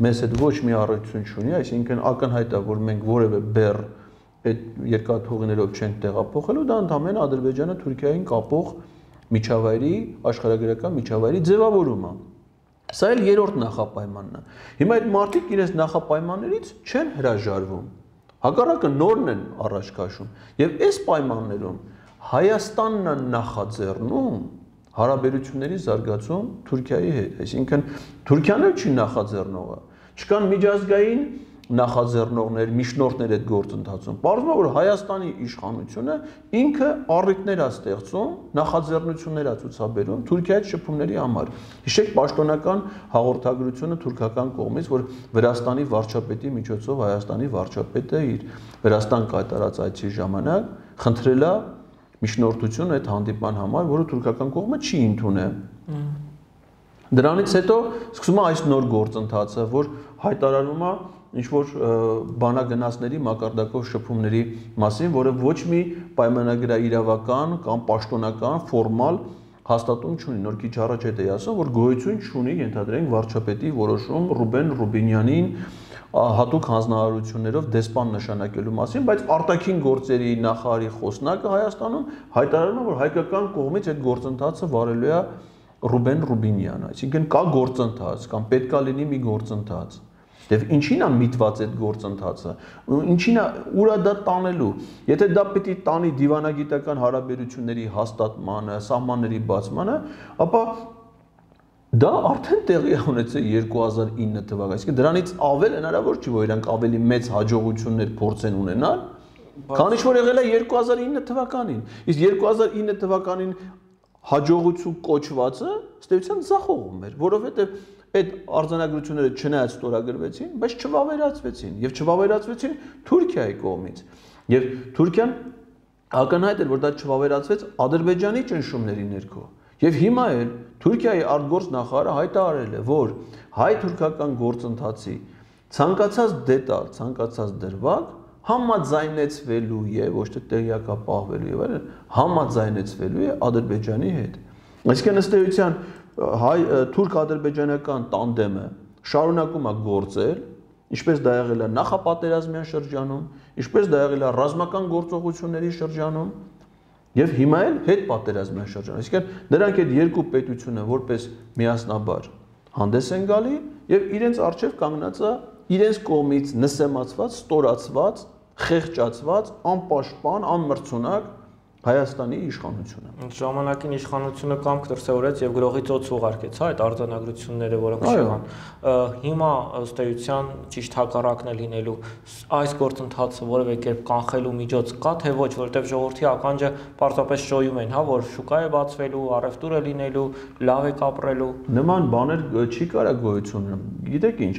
մեզ հետ ոչ մի առողջություն չունի, այսինքն ակնհայտ է, որ մենք որևէ բեռ այդ երկաթուղիներով չենք տեղափոխելու, դա ընդհանրապես Ադրբեջանը Թուրքիային կապող միջավայրի, աշխարհագրական միջավայրի ձևավորումը։ Սա էլ երրորդ նախապայմանն է։ Հիմա այդ մարտիկ իրենց նախապայմաններից չեն հրաժարվում։ Հակառակը նորն են առաջ քաշում։ Եվ այս պայմաններում Հայաստանն է նախաձեռնում հարաբերությունների զարգացում Թուրքիայի հետ։ Այսինքն Թուրքիան էլ չի նախաձեռնողը։ Չկան միջազգային նախաձեռնողներ, միջնորդներ այդ գործընթացում։ Պարզվում է, որ Հայաստանի իշխանությունը ինքը առիթներ է ստեղծում, նախաձեռնություններ է ցուցաբերում Թուրքիայի շփումների համար։ Հիշեք պաշտոնական հաղորդագրությունը թուրքական կողմից, որ Վրաստանի վարչապետի միջոցով Հայաստանի վարչապետը իր Վրաստան կատարած այցի ժամանակ խնդրել է միջնորդություն այդ հանդիպման համար, որը թուրքական կողմը չի ընդունել։ Դրանից հետո սկսում է այս նոր գործընթացը, որ հայտարարում է ինչ որ բանագնացների մակարդակով շփումների մասին, որը ոչ մի պայմանագրաիրավական կամ պաշտոնական ֆորմալ հաստատում չունի։ Նոր քիչ առաջ հետ էի ասում, որ գոյություն չունի, ենթադրենք վարչապետի որոշում Ռուբեն Ռուբինյանին հատուկ հանձնարարություններով դեսպան նշանակելու մասին, բայց արտաքին գործերի նախարարի խոսնակը Հայաստանում հայտարարում է, որ հայկական կողմից այդ գործընթացը վարելու է Ռուբեն Ռուբինյանը, այսինքն կա գործընթաց կամ պետքա լինի մի գործընթաց։ Եվ ինչին է միտված այդ գործընթացը։ Ինչին է ուրա դա տանելու։ Եթե դա պիտի տանի դիվանագիտական հարաբերությունների հաստատմանը, սահմանների բացմանը, ապա դա արդեն տեղի ունեցել 2009 թվականին։ Այսինքն դրանից ավել հնարավոր չի, որ իրանք ավելի մեծ հաջողություններ փորձեն ունենալ, քան ինչ որ եղել է 2009 թվականին։ Իսկ 2009 թվականին հաջողություն կոչվածը ստեյցիան զախողում էր, որովհետև այդ արձանագրությունները չնայած ստորագրվեցին, բայց չվավերացվեցին եւ չվավերացվեցին Թուրքիայի կողմից։ Եւ Թուրքիան ակնհայտ էր, որ դա չվավերացվեց Ադրբեջանի ճնշումների ներքո։ Եվ հիմա էլ Թուրքիայի արտգործ նախարարը հայտարարել է, որ հայ-թուրքական գործընթացի ցանկացած դետալ, ցանկացած դրվագ համաձայնեցվելու է, ոչ թե տեղյակապահվելու է, այլ համաձայնեցվելու է Ադրբեջանի հետ։ Այսինքն ըստ էության հայ թուրք-ադրբեջանական տանդեմը շարունակում է գործել, ինչպես դա եղել է նախապատերազմյան շրջանում, ինչպես դա եղել է ռազմական գործողությունների շրջանում եւ հիմա էլ հետ պատերազմյան շրջանում։ Այսինքն նրանք այդ երկու պետությունը որպես միասնաբար հանդես են գալի եւ իրենց արժեվ կանգնած է իրենց կողմից նսեմացված, ստորացված, խեղճացված, անպաշտպան, անմրցունակ Հայաստանի իշխանությունը։ Ժամանակին իշխանությունը կամք դրսևորեց եւ գրողի ծոց ուղարկեց, հա, այդ արձանագրությունները, որոնք եղան։ Հիմա ըստ էության ճիշտ հակառակն է լինելու այս գործընթացը որևէ կերպ կանխելու միջոց կա թե ոչ, որովհետեւ ժողովրդի ականջը պարզապես շոյում են, հա, որ շուկա է բացվելու, առևտուր է լինելու, լավ է կապրելու։ Նման բաներ չի կարա գոյություն։ Գիտեք ինչ,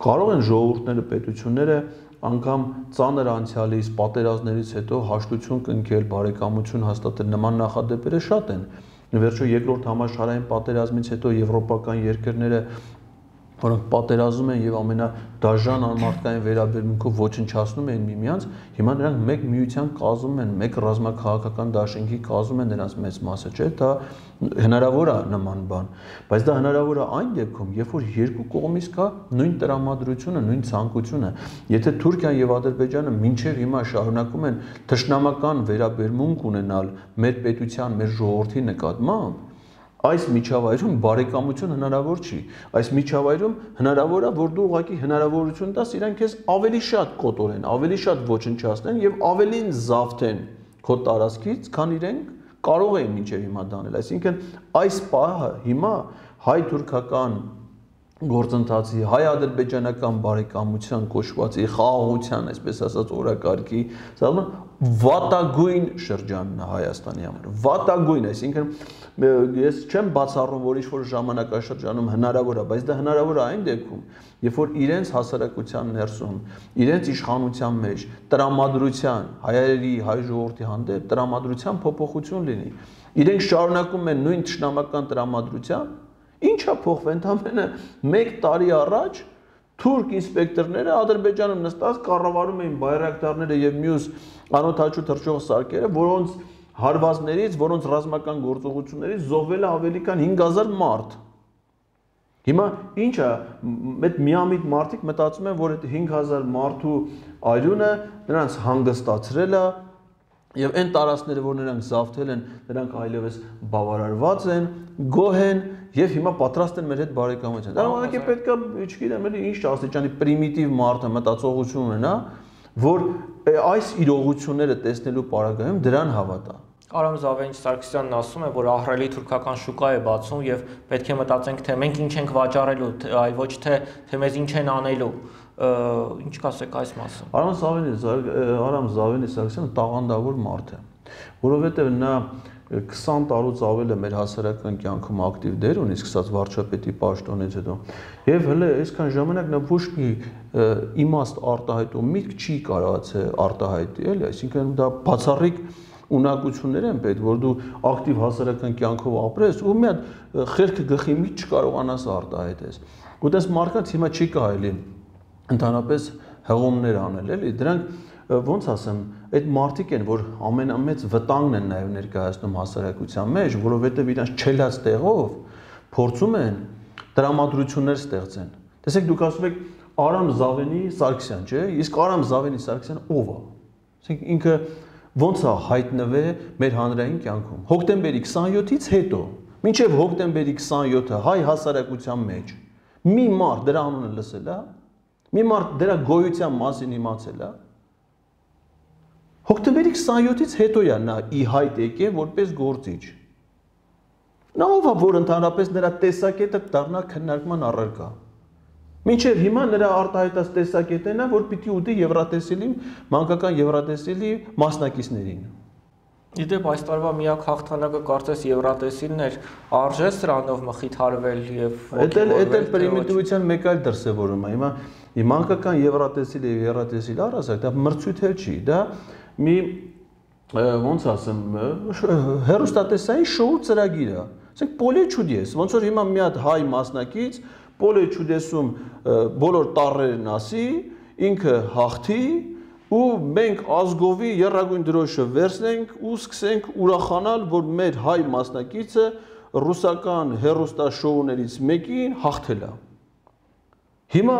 կարող են ժողովուրդները, պետությունները անգամ ծանր անցյալից, պատերազմներից հետո հաշտություն կնքել, բարեկամություն հաստատել նման նախադեպերը շատ են։ Վերջո երկրորդ համաշխարհային պատերազմից հետո եվրոպական երկրները որոնք պատերազում են եւ ամենադաժան անմարտկային վերաբերմունքով ոչնչացնում են միմյանց, հիմա նրանք մեկ միության կազմում են, մեկ ռազմաքաղաքական դաշինքի կազմում են նրանց մեծ մասը, չէ՞, դա հնարավոր է նման բան, բայց դա հնարավոր է այն դեպքում, երբ որ երկու կողմից կա նույն տրամադրությունը, նույն ցանկությունը։ Եթե Թուրքիան եւ Ադրբեջանը մինչեւ հիմա շարունակում են թշնամական վերաբերմունք ունենալ մեր պետության, մեր ժողովրդի նկատմամբ, այս միջավայրում բարեկամություն հնարավոր չի։ Այս միջավայրում հնարավոր է, որ դու ուղղակի հնարավորություն տաս իրեն քեզ ավելի շատ կոտորեն, ավելի շատ ոչնչացնեն եւ ավելին զավթեն քո տարածքից, քան իրենք կարող էին մինչև հիմա դանել։ Այսինքն այս պահը հիմա հայ-թուրքական գործընթացի հայ-ադրբեջանական բարեկամության կոչվածի խաղաղության, այսպես ասած, օրակարգի, սա վատագույն շրջանն է Հայաստանի համար։ Վատագույն, այսինքն ես չեմ բացառում, որ ինչ-որ ժամանակաշրջանում հնարավոր է, բայց դա հնարավոր է այն դեպքում, երբ որ իրենց հասարակության ներսում, իրենց իշխանության մեջ տրամադրության, հայերի, հայ ժողովրդի հանդեպ տրամադրության փոփոխություն լինի։ Իրենք շարունակում են նույն ճշնամական տրամադրությամբ, ինչա փոխվել ընդամենը 1 տարի առաջ թուրք ինսպեկտորները Ադրբեջանում նստած կառավարում էին բայրակտարները եւ մյուս անօթաչու թռչող սարքերը, որոնց հարվածներից, որոնց ռազմական գործողություններից զոհվել է ավելի քան 5000 մարդ։ Հիմա ի՞նչ է, այդ միամիտ մարդիկ մտածում են, որ այդ 5000 մարդու այրունը նրանց հանգստացրել է եւ այն տարածքները, որ նրանք զավթել են, նրանք այլևս բավարարված են, գոհ են եւ հիմա պատրաստ են մեր հետ բարեկամություն։ Դա ուղղակի պետքա, չգիտեմ, էլի ինչ աստիճանի պրիմիտիվ մարդը մտածողություն ունենա, որ այս իրողությունները տեսնելու պարագայում դրան հավատա։ Արամ Զավենչ Սարգսյանն ասում է, որ ահռելի թուրքական շուկա է բացում եւ պետք է մտածենք, թե մենք ինչ ենք վաճառելու, այլ ոչ թե թե մեզ ինչ են անելու ինչ կասեք այս մասը։ Արամ Զավենի Արամ Զավենի Սարգսյանը տաղանդավոր մարդ է, որովհետեւ նա 20 տարուց ավել է մեր հասարակական կյանքում ակտիվ դեր ունի, սկսած վարչապետի պաշտոնից հետո։ Եվ հələ այսքան ժամանակ նա ոչ մի իմաստ արտահայտում միտք չի կարողացել արտահայտել, էլի, այսինքն դա բացառիկ ունակություններ են պետք, որ դու ակտիվ հասարակական կյանքով ապրես ու մի հատ խելքը գլխի մի չկարողանաս արտահայտես։ Ուտես մարդկանց հիմա չի կարելի ընդհանրապես հղումներ անել, էլի, դրանք ոնց ասեմ, այդ մարդիկ են, որ ամենամեծ վտանգն են նաև ներկայացնում հասարակության մեջ, որովհետև իրանց չելած տեղով փորձում են դրամատրություններ ստեղծեն։ Տեսեք, դուք ասում եք Արամ Զավենի Սարգսյան, չէ՞։ Իսկ Արամ Զավենի Սարգսյանը ով է։ Ասենք ինքը ոնց է հայտնվել մեր հանրային կյանքում։ Հոկտեմբերի 27-ից հետո, մինչև հոկտեմբերի 27-ը հայ հասարակության մեջ մի մարդ դրա անունը լսել է, մի մարդ դրա գոյության մասին իմացել է։ Հոկտեմբերի 27-ից հետո է նա ի հայտ եկել որպես գործիչ։ Նա ով է, որ ընդհանրապես նրա տեսակետը դառնա քննարկման առարկա։ Մինչև հիմա նրա արտահայտած տեսակետն է, որ պիտի ուտի Եվրատեսիլի մանկական Եվրատեսիլի մասնակիցներին։ Իդեպ այս տարվա միակ հաղթանակը կարծես Եվրատեսիլն էր, արժե սրանով մխիթարվել եւ Էդ էլ էդ էլ պրիմիտիվության մեկ այլ դրսևորում է։ Հիմա մանկական Եվրատեսիլ եւ Եվրատեսիլ առասակ դա մրցույթ էլ չի, դա մի ոնց ասեմ, հերոստատեսային շոու ծրագիր է։ Ասենք պոլի չուդես, ոնց որ հիմա մի հատ հայ մասնակից Պոլե ճուդեսում բոլոր տարրերն ասի, ինքը հաղթի ու մենք ազգովի երրագույն դրոշը վերցնենք ու սկսենք ուրախանալ, որ մեր հայ մասնակիցը ռուսական հերոստաշոուներից մեկին հաղթել է։ Հիմա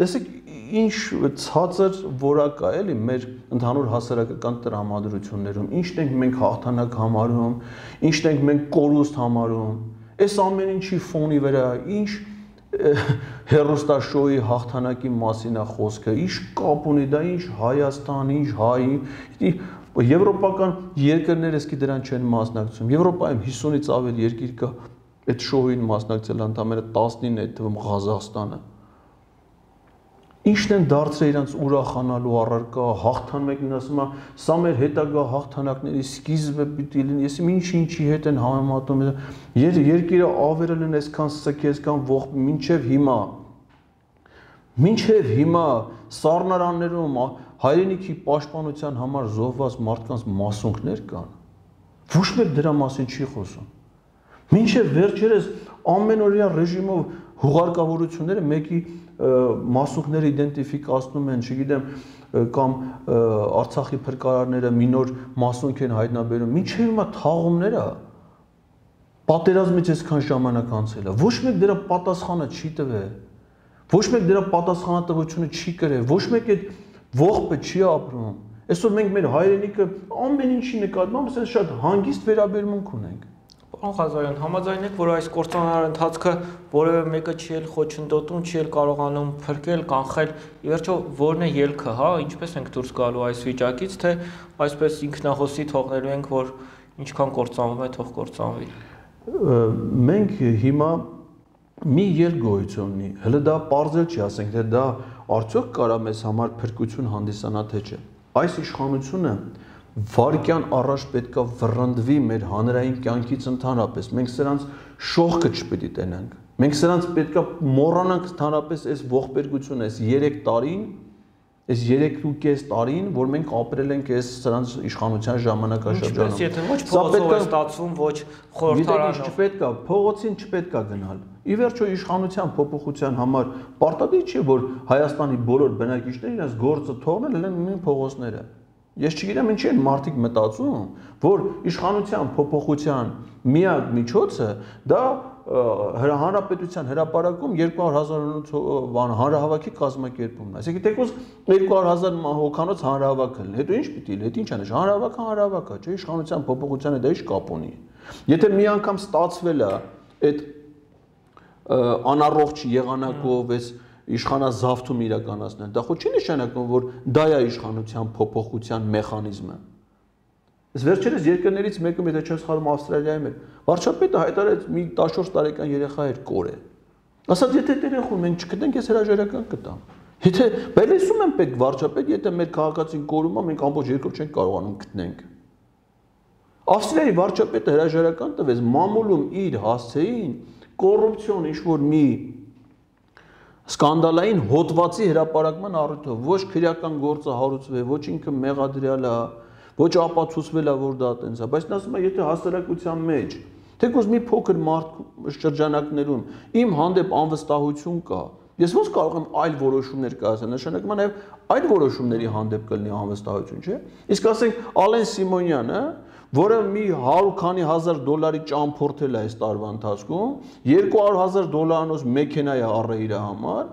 տեսեք ինչ ցածր որակ է էլի մեր ընդհանուր հասարակական տրամադրություններում, ինչն ենք մենք հաղթանակ համարում, ինչն ենք մենք կորուստ համարում։ Այս ամեն ինչի ֆոնի վրա ինչ հերոստաշոյի հաղթանակի մասին է խոսքը, ինչ կապ ունի դա, ինչ Հայաստան, ինչ հայի, եվրոպական երկրները սկի դրան չեն մասնակցում։ Եվրոպայում 50-ից ավել երկիր կա այդ շոուին մասնակցել ընդամենը 19 այդ թվում Ղազախստանը ինչն են դարձրել իրանց ուրախանալու առարկա, հաղթան մեկն ասում է, սա մեր հետագա հաղթանակների սկիզբը պիտի լինի, ես ինչ ինչի հետ են համեմատում, եր երկիրը ավերել են այսքան սքի, այսքան ողբ մինչև հիմա։ Մինչև հիմա սառնարաններում հայրենիքի պաշտպանության համար զոհված մարդկանց մասունքներ կան։ Ոչ մեկ դրա մասին չի խոսում։ Մինչև վերջերս ամենօրյա ռեժիմով հուղարկավորությունները մեկի մասուկները իդենտիֆիկացնում են, չգիտեմ, կամ Արցախի փրկարարները մի նոր մասունք են հայտնաբերում։ Մինչև հիմա թաղումները պատերազմից այսքան ժամանակ անցել է։ Ոչ մեկ դրա պատասխանը չի տվել։ Ոչ մեկ դրա պատասխանատվությունը չի կրել։ Ոչ մեկ այդ ողբը չի ապրում։ Այսօր մենք մեր հայրենիքը ամեն ինչի նկատմամբ ասես շատ հանգիստ վերաբերմունք ունենք։ Պարոն Ղազարյան, համաձայն եք, որ այս կորցանար ընթացքը որևէ մեկը չի էլ խոչընդոտում, չի էլ կարողանում փրկել, կանխել։ Ի վերջո, ո՞րն է ելքը, հա, ինչպես ենք դուրս գալու այս վիճակից, թե այսպես ինքնահոսի թողնելու ենք, որ ինչքան կորցանվում է, թող կորցանվի։ Մենք հիմա մի երկգոյություն ունի։ Հələ դա parzել չի, ասենք, թե դա արդյոք կարա մեզ համար փրկություն հանդիսանա թե չէ։ Այս իշխանությունը վարկյան առաջ պետքա վռնդվի մեր հանրային կյանքից ընդհանրապես։ Մենք սրանց շողքը չպետք է տենանք։ Մենք սրանց պետքա մոռանանք ընդհանրապես այս ողբերգությունը, այս 3 տարին, այս 3.5 տարին, որ մենք ապրել ենք այս սրանց իշխանության ժամանակաշրջանում։ Ինչպես եթե ոչ փողոցով է ստացվում, ոչ խորհրդարանով։ Չպետք է, փողոցին չպետք է գնալ։ Ի վերջո իշխանության փոփոխության համար պարտադիր չէ, որ Հայաստանի բոլոր բնակիչները իրենց գործը թողնել են նույն փողոցները։ Ես չգիտեմ ինչի են մարդիկ մտածում, որ իշխանության փոփոխության միակ միջոցը դա հանրապետության հրապարակում 200.000 բան հանրահավաքի կազմակերպումն է։ Այսինքն թեկուզ 200.000 հոգանոց հանրահավաք լինի։ Հետո ինչ պիտի լինի, ինչ անես, հանրահավաքը հանրահավաք է, չէ՞, իշխանության փոփոխությանը դա ինչ կապ ունի։ Եթե մի անգամ ստացվել է այդ անառողջ եղանակով այս իշխանազավթում իրականացնել։ Դա ხო չի նշանակում, որ դա է իշխանության փոփոխության մեխանիզմը։ Այս վերջերս երկրներից մեկում, եթե չեմ սխալվում, Ավստրալիայում էր, վարչապետը հայտարարեց մի 14 տարեկան երեխա էր կորե։ Ասած եթե երեխուն մենք չգտնենք, ես հրաժարական կտամ։ Եթե բերեսում եմ պետք վարչապետ, եթե մեր քաղաքացին կորում է, մենք ամբողջ երկրով չենք կարողանում գտնենք։ Ավստրիայի վարչապետը հրաժարական տվեց մամուլում իր հասցեին կոռուպցիոն ինչ որ մի սկանդալային հոդվածի հրապարակման առիթով ոչ քրեական գործը հարուցվել, ոչ ինքը մեղադրյալ է, ոչ ապացուցվել է, որ դա տենց է, բայց նա ասում է, եթե հասարակության մեջ թեկուզ մի փոքր մարդ շրջանակներում իմ հանդեպ անվստահություն կա, ես ոնց կարող եմ այլ որոշումներ կայացնել, նշանակում է նաև այդ որոշումների հանդեպ կլինի անվստահություն, չէ՞։ Իսկ ասենք Ալեն Սիմոնյանը, որը մի 100 քանի հազար դոլարի ճամփորդել է այս տարվա ընթացքում, 200.000 դոլարանոց մեքենա է առել իր համար,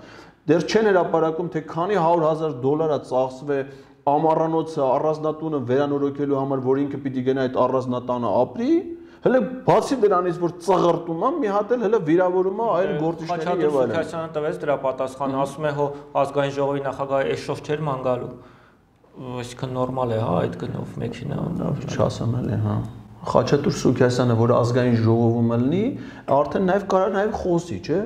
դեռ չեն հրապարակում, թե քանի 100.000 դոլարա ծախսվե ամառանոցը, առանձնատունը վերանորոգելու համար, որ ինքը պիտի գնա այդ առանձնատանը ապրի, Հələ բացի դրանից որ ծղրտում է, մի հատ էլ հələ վիրավորում է այլ գործիչների եւ այլն։ Խաչատուրը տվեց դրա պատասխանը, ասում է հո ազգային ժողովի նախագահը էշով չէր ման գալու այսինքն նորմալ է, հա, այդ գնով մեքենա։ Չասեմ էլի, հա։ Խաչատուր Սուքյասյանը, որ ազգային ժողովում լինի, արդեն նաև կարող նաև խոսի, չէ՞։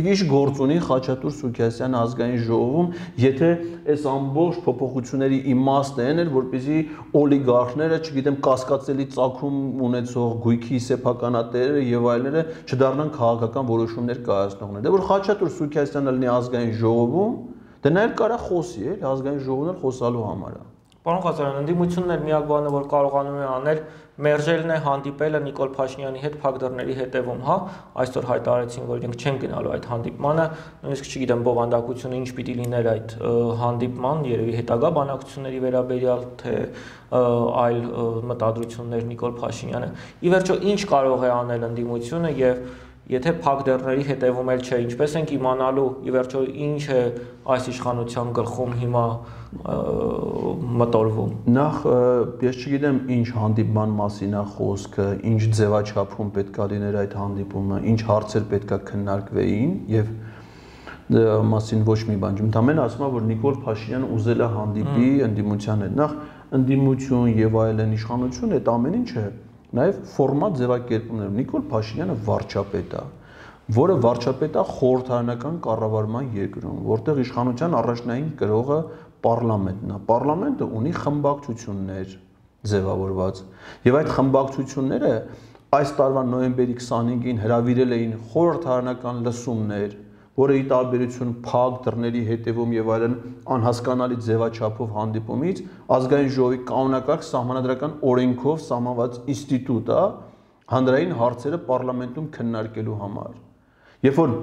Իսկ ինչ գործ ունի Խաչատուր Սուքյասյանը ազգային ժողովում, եթե այս ամբողջ փոփոխությունների իմաստը են, որպեսզի օլիգարխները, չգիտեմ, կասկածելի ցակում ունեցող գույքի սեփականատերերը եւ այլները չդառնան քաղաքական որոշումներ կայացնողներ։ Դե որ Խաչատուր Սուքյասյանը լինի ազգային ժողովում, Դե նա էլ կարա խոսի, էլ ազգային ժողովն էլ խոսալու համար է։ Պարոն Ղազարյան, ընդդիմությունն էլ միակ բանը, որ կարողանում է անել, մերժելն է հանդիպելը Նիկոլ Փաշինյանի հետ փակդռների հետևում, հա, այսօր հայտարարեցին, որ իրենք չեն գնալու այդ հանդիպմանը, նույնիսկ չգիտեմ բովանդակությունը ինչ պիտի լիներ այդ հանդիպման, երևի հետագա բանակցությունների վերաբերյալ, թե այլ մտադրություններ Նիկոլ Փաշինյանը։ Ի վերջո ինչ կարող է անել ընդդիմությունը եւ Եթե փակ դեռների հետևում էլ չէ, ինչպես ենք իմանալու ի վերջո ինչ է այս իշխանության գլխում հիմա մտորվում։ Նախ ես չգիտեմ ինչ հանդիպման մասին է խոսքը, ինչ ձևաչափում պետքա լիներ այդ հանդիպումը, ինչ հարցեր պետքա քննարկվեին եւ մասին ոչ մի բան չեմ։ Ընդամենը ասում եմ, որ Նիկոլ Փաշինյանը ուզել է հանդիպի ընդդիմության հետ։ Նախ ընդդիմություն եւ այլն իշխանություն այդ ամեն ինչը Նաև ֆորմատ ձևակերպումներում Նիկոլ Փաշինյանը վարչապետ է, որը վարչապետ է խորհրդարանական կառավարման երկրում, որտեղ իշխանության առաջնային կրողը պարլամենտն է։ Պարլամենտը ունի խմբակցություններ ձևավորված, եւ այդ խմբակցությունները այս տարվա նոյեմբերի 25-ին հրավիրել էին խորհրդարանական լսումներ, որը ի տարբերություն փակ դռների հետևում եւ այլն անհասկանալի ձևաչափով հանդիպումից ազգային ժողովի կանոնակարգ սահմանադրական օրենքով սահմանված ինստիտուտ է, հանրային հարցերը parlamentum քննարկելու համար։ Երբ որ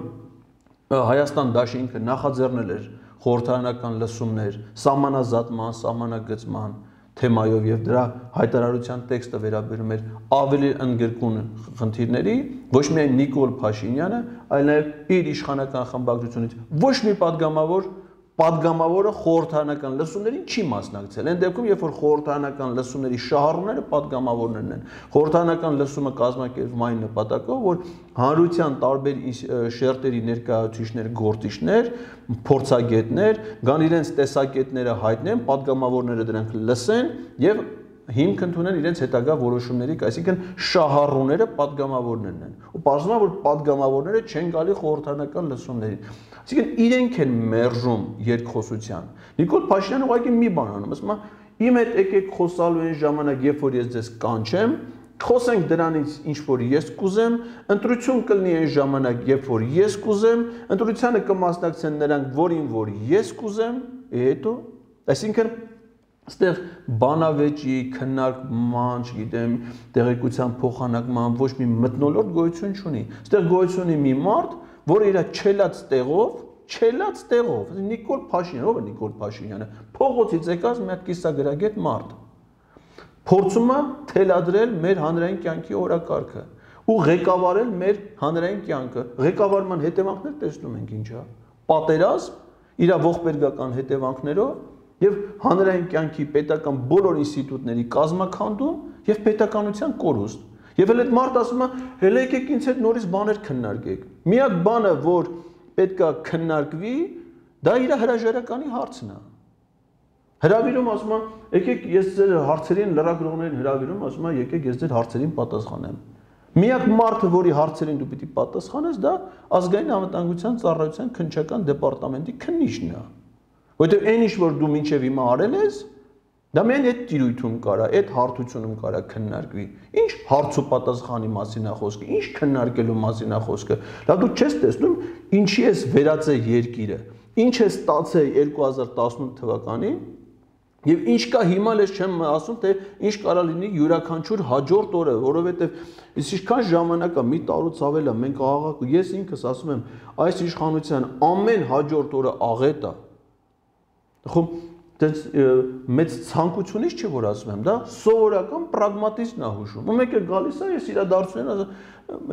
Հայաստան դաշինքը նախաձեռնել էր խորհրդարանական լսումներ, սահմանազատման, սահմանագծման թեմայով եւ դրա հայտարարության տեքստը վերաբերում էր ավելի ընդգրկուն խնդիրների, ոչ միայն Նիկոլ Փաշինյանը, այլ նաեւ իր իշխանական խմբագրությունից ոչ մի падգամավոր падգամավորը խորհրդանական լսումներին չի մասնակցել։ Այն դեպքում, երբ որ խորհրդանական լսումների շահառուները падգամավորներն են, խորհրդանական լսումը կազմակերպվում այն նպատակով, որ հանրության տարբեր շերտերի ներկայացուցիչներ, գործիչներ, փորձագետներ, գան իրենց տեսակետները հայտնեն, падգամավորները դրանք լսեն եւ հիմք ընդունեն իրենց հետագա որոշումների, այսինքն շահառուները падգամավորներն են։ Ու բարձնա որ падգամավորները չեն գալի խորհրդանական լսումներին։ Այսինքն իրենք են մերժում երկխոսության։ Նիկոլ Փաշինյանը ուղղակի մի բան անում, ասում է՝ «Իմ հետ եկեք խոսալու այն ժամանակ, երբ որ ես ձեզ կանչեմ, խոսենք դրանից ինչ որ ես կուզեմ, ընտրություն կլինի այն ժամանակ, երբ որ ես կուզեմ, ընտրությանը կմասնակցեն նրանք, որին որ ես կուզեմ, հետո այսինքն Այստեղ բանավեճի, քննարկման, չգիտեմ, տեղեկության փոխանակման ոչ մի մտնոլորտ գոյություն չունի։ Այստեղ գոյություն ունի մի մարդ, որը իր չելած տեղով, չելած տեղով, Նիկոլ Փաշինյանը, ով է Նիկոլ Փաշինյանը, փողոցից եկած մի հատ կիսագրագետ մարդ։ Փորձում է թելադրել մեր հանրային կյանքի օրակարգը ու ղեկավարել մեր հանրային կյանքը։ Ղեկավարման հետևանքներ տեսնում ենք ինչա։ Պատերազմ, իր ողբերգական հետևանքներով եւ հանրային կյանքի պետական բոլոր ինստիտուտների կազմակերպում եւ պետականության կորուստ։ Եվ էլ այդ մարդ ասում է, հələ եկեք ինձ հետ նորից բաներ քննարկեք։ Միակ բանը, որ պետքա քննարկվի, դա իր հրաժարականի հարցն է։ Հրավիրում ասում է, եկեք ես ձեր հարցերին լրագրողներին հրավիրում, ասում է, եկեք ես ձեր հարցերին պատասխանեմ։ Միակ մարդը, որի հարցերին դու պիտի պատասխանես, դա ազգային անվտանգության ծառայության քննչական դեպարտամենտի քննիչն է։ Որտեղ այն ինչ որ դու մինչև հիմա արել ես, դա միայն այդ տիրույթում կարա, այդ հարթությունում կարա քննարկվի։ Ինչ հարց ու պատասխանի մասին է խոսքը, ինչ քննարկելու մասին է խոսքը։ Դա դու չես տեսնում, ինչի ես վերածե երկիրը։ Ինչ է ստացել 2018 թվականին Եվ ինչ կա հիմա լես չեմ ասում, թե ինչ կարա լինի յուրաքանչյուր հաջորդ օրը, որովհետև ինչքան ժամանակ է, մի տարուց ավել է, մենք աղաղակ, ես ինքս ասում եմ, այս իշխանության ամեն հաջորդ օրը աղետ է, Խոմ դες մեծ ցանկությունից չի որ ասում եմ, դա սովորական պրագմատիզմն է հուշում։ Ու մեկ է գալիս է, ես իրադարձությունն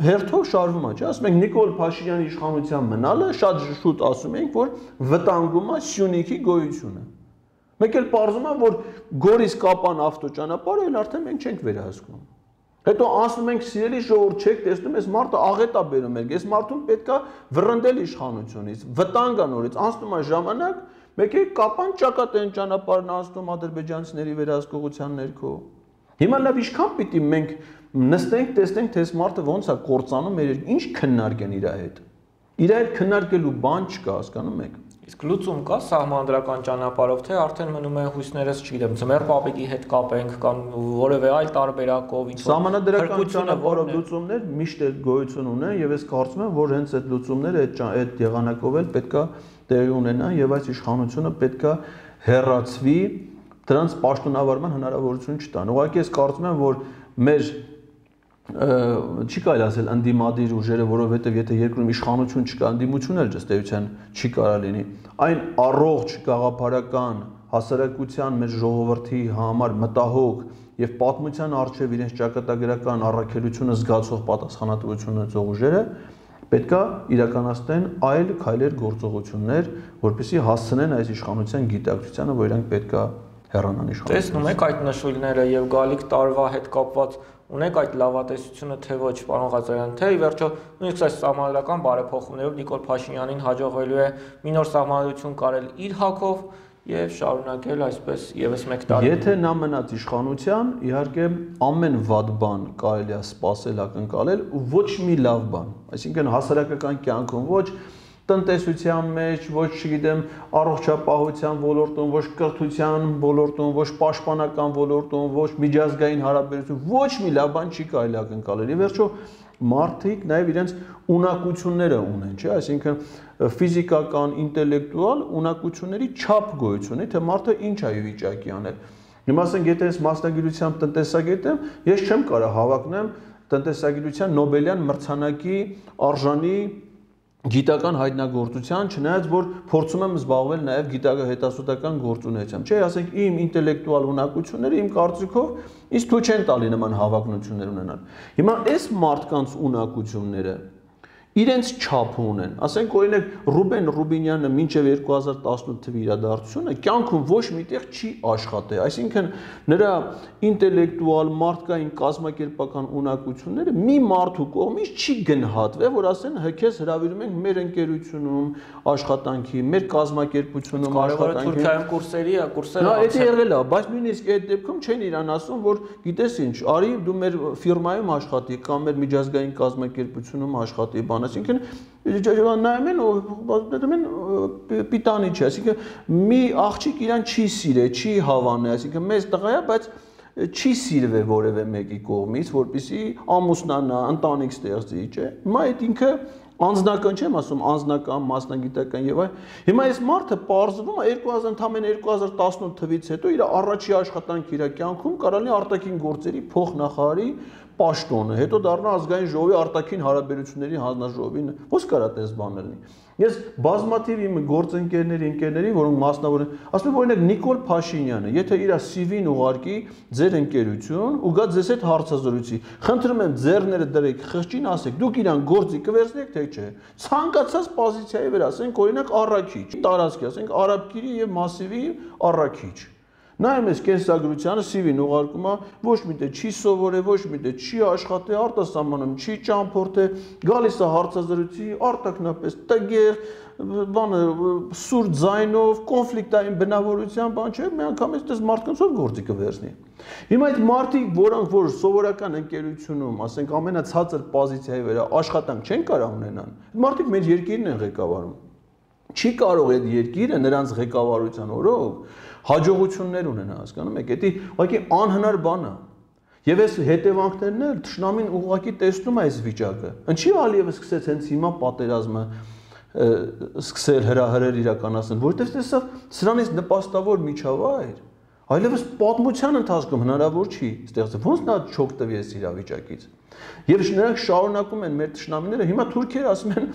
հերթով շարվում է, չէ՞, ասում ենք Նիկոլ Փաշինյանի իշխանության մնալը շատ շուտ ասում ենք, որ վտանգում է Սյունիքի գոյությունը։ Մեկ էլ պարզում է, որ Գորիս Կապան ավտոճանապարհը էլ արդեն մենք չենք վերահսկում։ Հետո ասում ենք սիրելի ժողովուրդ, չեք տեսնում, այս մարդը աղետ է բերում եք, այս մարդուն պետքա վռնդել իշխանությունից, վտանգ անորից, անցնում է ժամանակ, Մեկ է կապան ճակատեն ճանապարհն անցնում ադրբեջանցիների վերահսկողության ներքո։ Հիմա լավ ինչքան պիտի մենք նստենք, տեսնենք, թե այս մարդը ոնց է կործանում, մեր ինչ քննարկեն իր հետ։ Իր հետ քննարկելու բան չկա, հասկանում եք։ Իսկ լուծում կա սահմանադրական ճանապարհով, թե արդեն մնում է հույսներս, չգիտեմ, ծմեր պապիկի հետ կապենք կամ որևէ այլ տարբերակով ինչ որ Սահմանադրական ճանապարհով լուծումներ միշտ էլ գոյություն ունեն եւ ես կարծում եմ, որ հենց այդ լուծումները այդ այդ եղանակով էլ պետքա տեղի ունենան եւ այս իշխանությունը պետքա հերացվի դրանց պաշտոնավարման հնարավորություն չտան։ Ուղղակի ես կարծում եմ, որ մեր չի կարելի ասել անդիմադիր ուժերը, որովհետև եթե երկրում իշխանություն չկա, անդիմություն էլ ըստ էության չի կարա լինի։ Այն առողջ գաղափարական հասարակության մեր ժողովրդի համար մտահոգ եւ պատմության արժեվ իրենց ճակատագրական առաքելությունը զգացող պատասխանատվությունը ծող ուժերը պետքա իրականացնեն այլ քայլեր գործողություններ, որպեսզի հասցնեն այս իշխանության գիտակցությանը, որ իրանք պետքա հեռանան իշխանությունից։ Տեսնում եք այդ նշույլները եւ գալիք տարվա հետ կապված ունեք այդ լավատեսությունը թե ոչ, պարոն Ղազարյան, թե ի վերջո նույնիսկ այս սահմանադրական բարեփոխումներով Նիկոլ Փաշինյանին հաջողվելու է մի նոր սահմանադրություն կարել իր հակով եւ շարունակել այսպես եւս մեկ տարի։ Եթե նա մնաց իշխանության, իհարկե ամեն վատ բան կարելի է սпасել, ակնկալել, ոչ մի լավ բան։ Այսինքն հասարակական կյանքում ոչ տնտեսության մեջ, ոչ չգիտեմ, առողջապահության ոլորտում, ոչ կրթության ոլորտում, ոչ պաշտպանական ոլորտում, ոչ միջազգային հարաբերություն, ոչ մի լավ բան չի կարելի ակնկալել։ Ի վերջո, մարդիկ նաև իրենց ունակությունները ունեն, չէ՞, այսինքն ֆիզիկական, ինտելեկտուալ ունակությունների չափ գոյություն ունի, թե մարդը ինչ է վիճակի անել։ Հիմա ասենք, եթե ես մասնագիտությամբ տնտեսագետ եմ, ես չեմ կարող հավակնեմ տնտեսագիտության Նոբելյան մրցանակի արժանի գիտական հայտնագործության, չնայած որ փորձում եմ զբաղվել նաև գիտական հետազոտական գործունեությամբ։ Չէ, ասենք իմ ինտելեկտուալ ունակությունները իմ կարծիքով ինձ թույլ չեն տալի նման հավակնություններ ունենալ։ Հիմա այս մարդկանց ունակությունները իրենց չափ ունեն։ Ասենք օրինակ Ռուբեն Ռուբինյանը մինչև 2018 թվականի իրադարձությունը կյանքում ոչ միտեղ չի աշխատել, այսինքն նրա ինտելեկտուալ մարդկային կազմակերպական ունակությունները մի մարդու կողմից չի գնահատվել, որ ասեն հքես հravirում ենք մեր ընկերությունում աշխատանքի, մեր կազմակերպությունում աշխատանքի։ Թուրքիայում կուրսերի կուրսերը։ դա եղել է, բայց նույնիսկ այդ դեպքում չեն իրան ասում, որ գիտես ինչ, արի դու մեր ֆիրմայում աշխատի կամ մեր միջազգային կազմակերպությունում աշխատի, բան այսինքն նայում են դնում են պիտանի չի, այսինքն մի աղջիկ իրան չի սիրե, չի հավանել, այսինքն մեծ տղա է, բայց չի սիրվե որևէ մեկի կողմից, որպիսի ամուսնանա, ընտանիք ստեղծի, չէ։ Հիմա այդ ինքը անձնական չեմ ասում, անձնական, մասնագիտական եւ այլ։ Հիմա այս մարդը parzվում է 2000 ընդամեն 2018 թվից հետո իր առաջի աշխատանքի իր կյանքում կարալի արտաքին գործերի փոխնախարարի պաշտոնը, հետո դառնա ազգային ժողովի արտաքին հարաբերությունների հանձնաժողովին, ո՞ս կարա տես բան լինի։ Ես բազմաթիվ իմ գործընկերների, ընկերների, որոնք մասնավոր են, ասում եմ օրինակ Նիկոլ Փաշինյանը, եթե իր CV-ն ուղարկի ձեր ընկերություն ու գա ձեզ հետ հարցազրույցի, խնդրում եմ ձեռները դրեք, խղճին ասեք, դուք իրան գործի կվերցնեք թե չէ։ Ցանկացած պոզիցիայի վրա, ասենք օրինակ առաքիչ, տարածքի, ասենք Արաբկիրի եւ Մասիվի առաքիչ Նայում ես կենսագրությանը CV-ն ուղարկում է, ոչ մի տեղ չի սովորել, ոչ մի տեղ չի աշխատել, արտասահմանում չի ճամփորդել, գալիս է հարցազրույցի, արտակնապես տգեղ, բանը սուր ձայնով, կոնֆլիկտային բնավորության բան չէ, մի անգամ էս մարդկանցով գործի կվերցնի։ Հիմա այդ մարդիկ, որոնք որ սովորական ընկերությունում, ասենք ամենացածր պոզիցիայի վրա աշխատանք չեն կարող ունենան, մարդիկ մեր երկիրն են ղեկավարում։ Չի կարող այդ երկիրը նրանց ղեկավարության օրոք հաջողություններ ունենա, հասկանում եք, դա ուղղակի անհնար բան է։ Եվ այս հետևանքներն էլ ճշնամին ուղղակի տեսնում է այս վիճակը։ Ինչի Ալիևը սկսեց հենց հիմա պատերազմը սկսել հրահրել իրականացնել, որովհետև տեսա սրանից նպաստավոր միջավայր այլևս պատմության ընթացքում հնարավոր չի ստեղծել։ Ոնց նա չօգտվի այս իրավիճակից։ Եվ նրանք շարունակում են մեր ճշնամիները, հիմա թուրքերը ասում են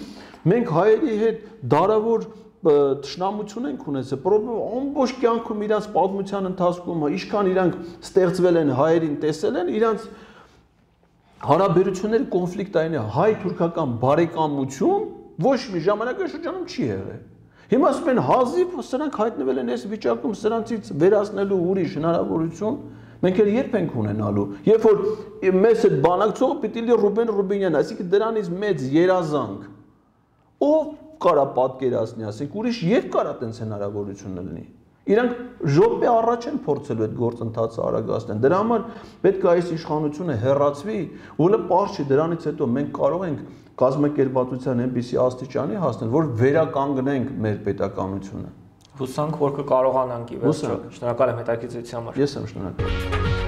մենք հայերի հետ դարավոր տշնամություն ենք ունեցել, ամբողջ կյանքում իրանց պատմության ընթացքում ինչքան իրանք ստեղծվել են հայերին տեսել են, իրանց հարաբերությունների կոնֆլիկտային է հայ-թուրքական բարեկամություն ոչ մի ժամանակաշրջանում չի եղել։ Հիմա ասում են հազիվ սրանք հայտնվել են այս վիճակում, սրանցից վերացնելու ուրիշ հնարավորություն մենք էլ երբ ենք ունենալու։ Երբ որ մեզ այդ բանակցողը պիտի լի Ռուբեն Ռուբինյան, այսինքն դրանից մեծ երազանք ով կարա պատկերացնի, ասենք ուրիշ երբ կարա տենց հնարավորություն լինի։ Իրանք ժոպե առաջ են փորձելու այդ գործընթացը արագացնել։ Դրա համար պետք է այս իշխանությունը հերացվի, ու լը པարզ չի դրանից հետո մենք կարող ենք կազմակերպվածության այնպիսի աստիճանի հասնել, որ վերականգնենք մեր պետականությունը։ Հուսանք, որ կկարողանանք ի վերջո։ Շնորհակալ եմ հետաքրքրության համար։ Ես եմ շնորհակալ։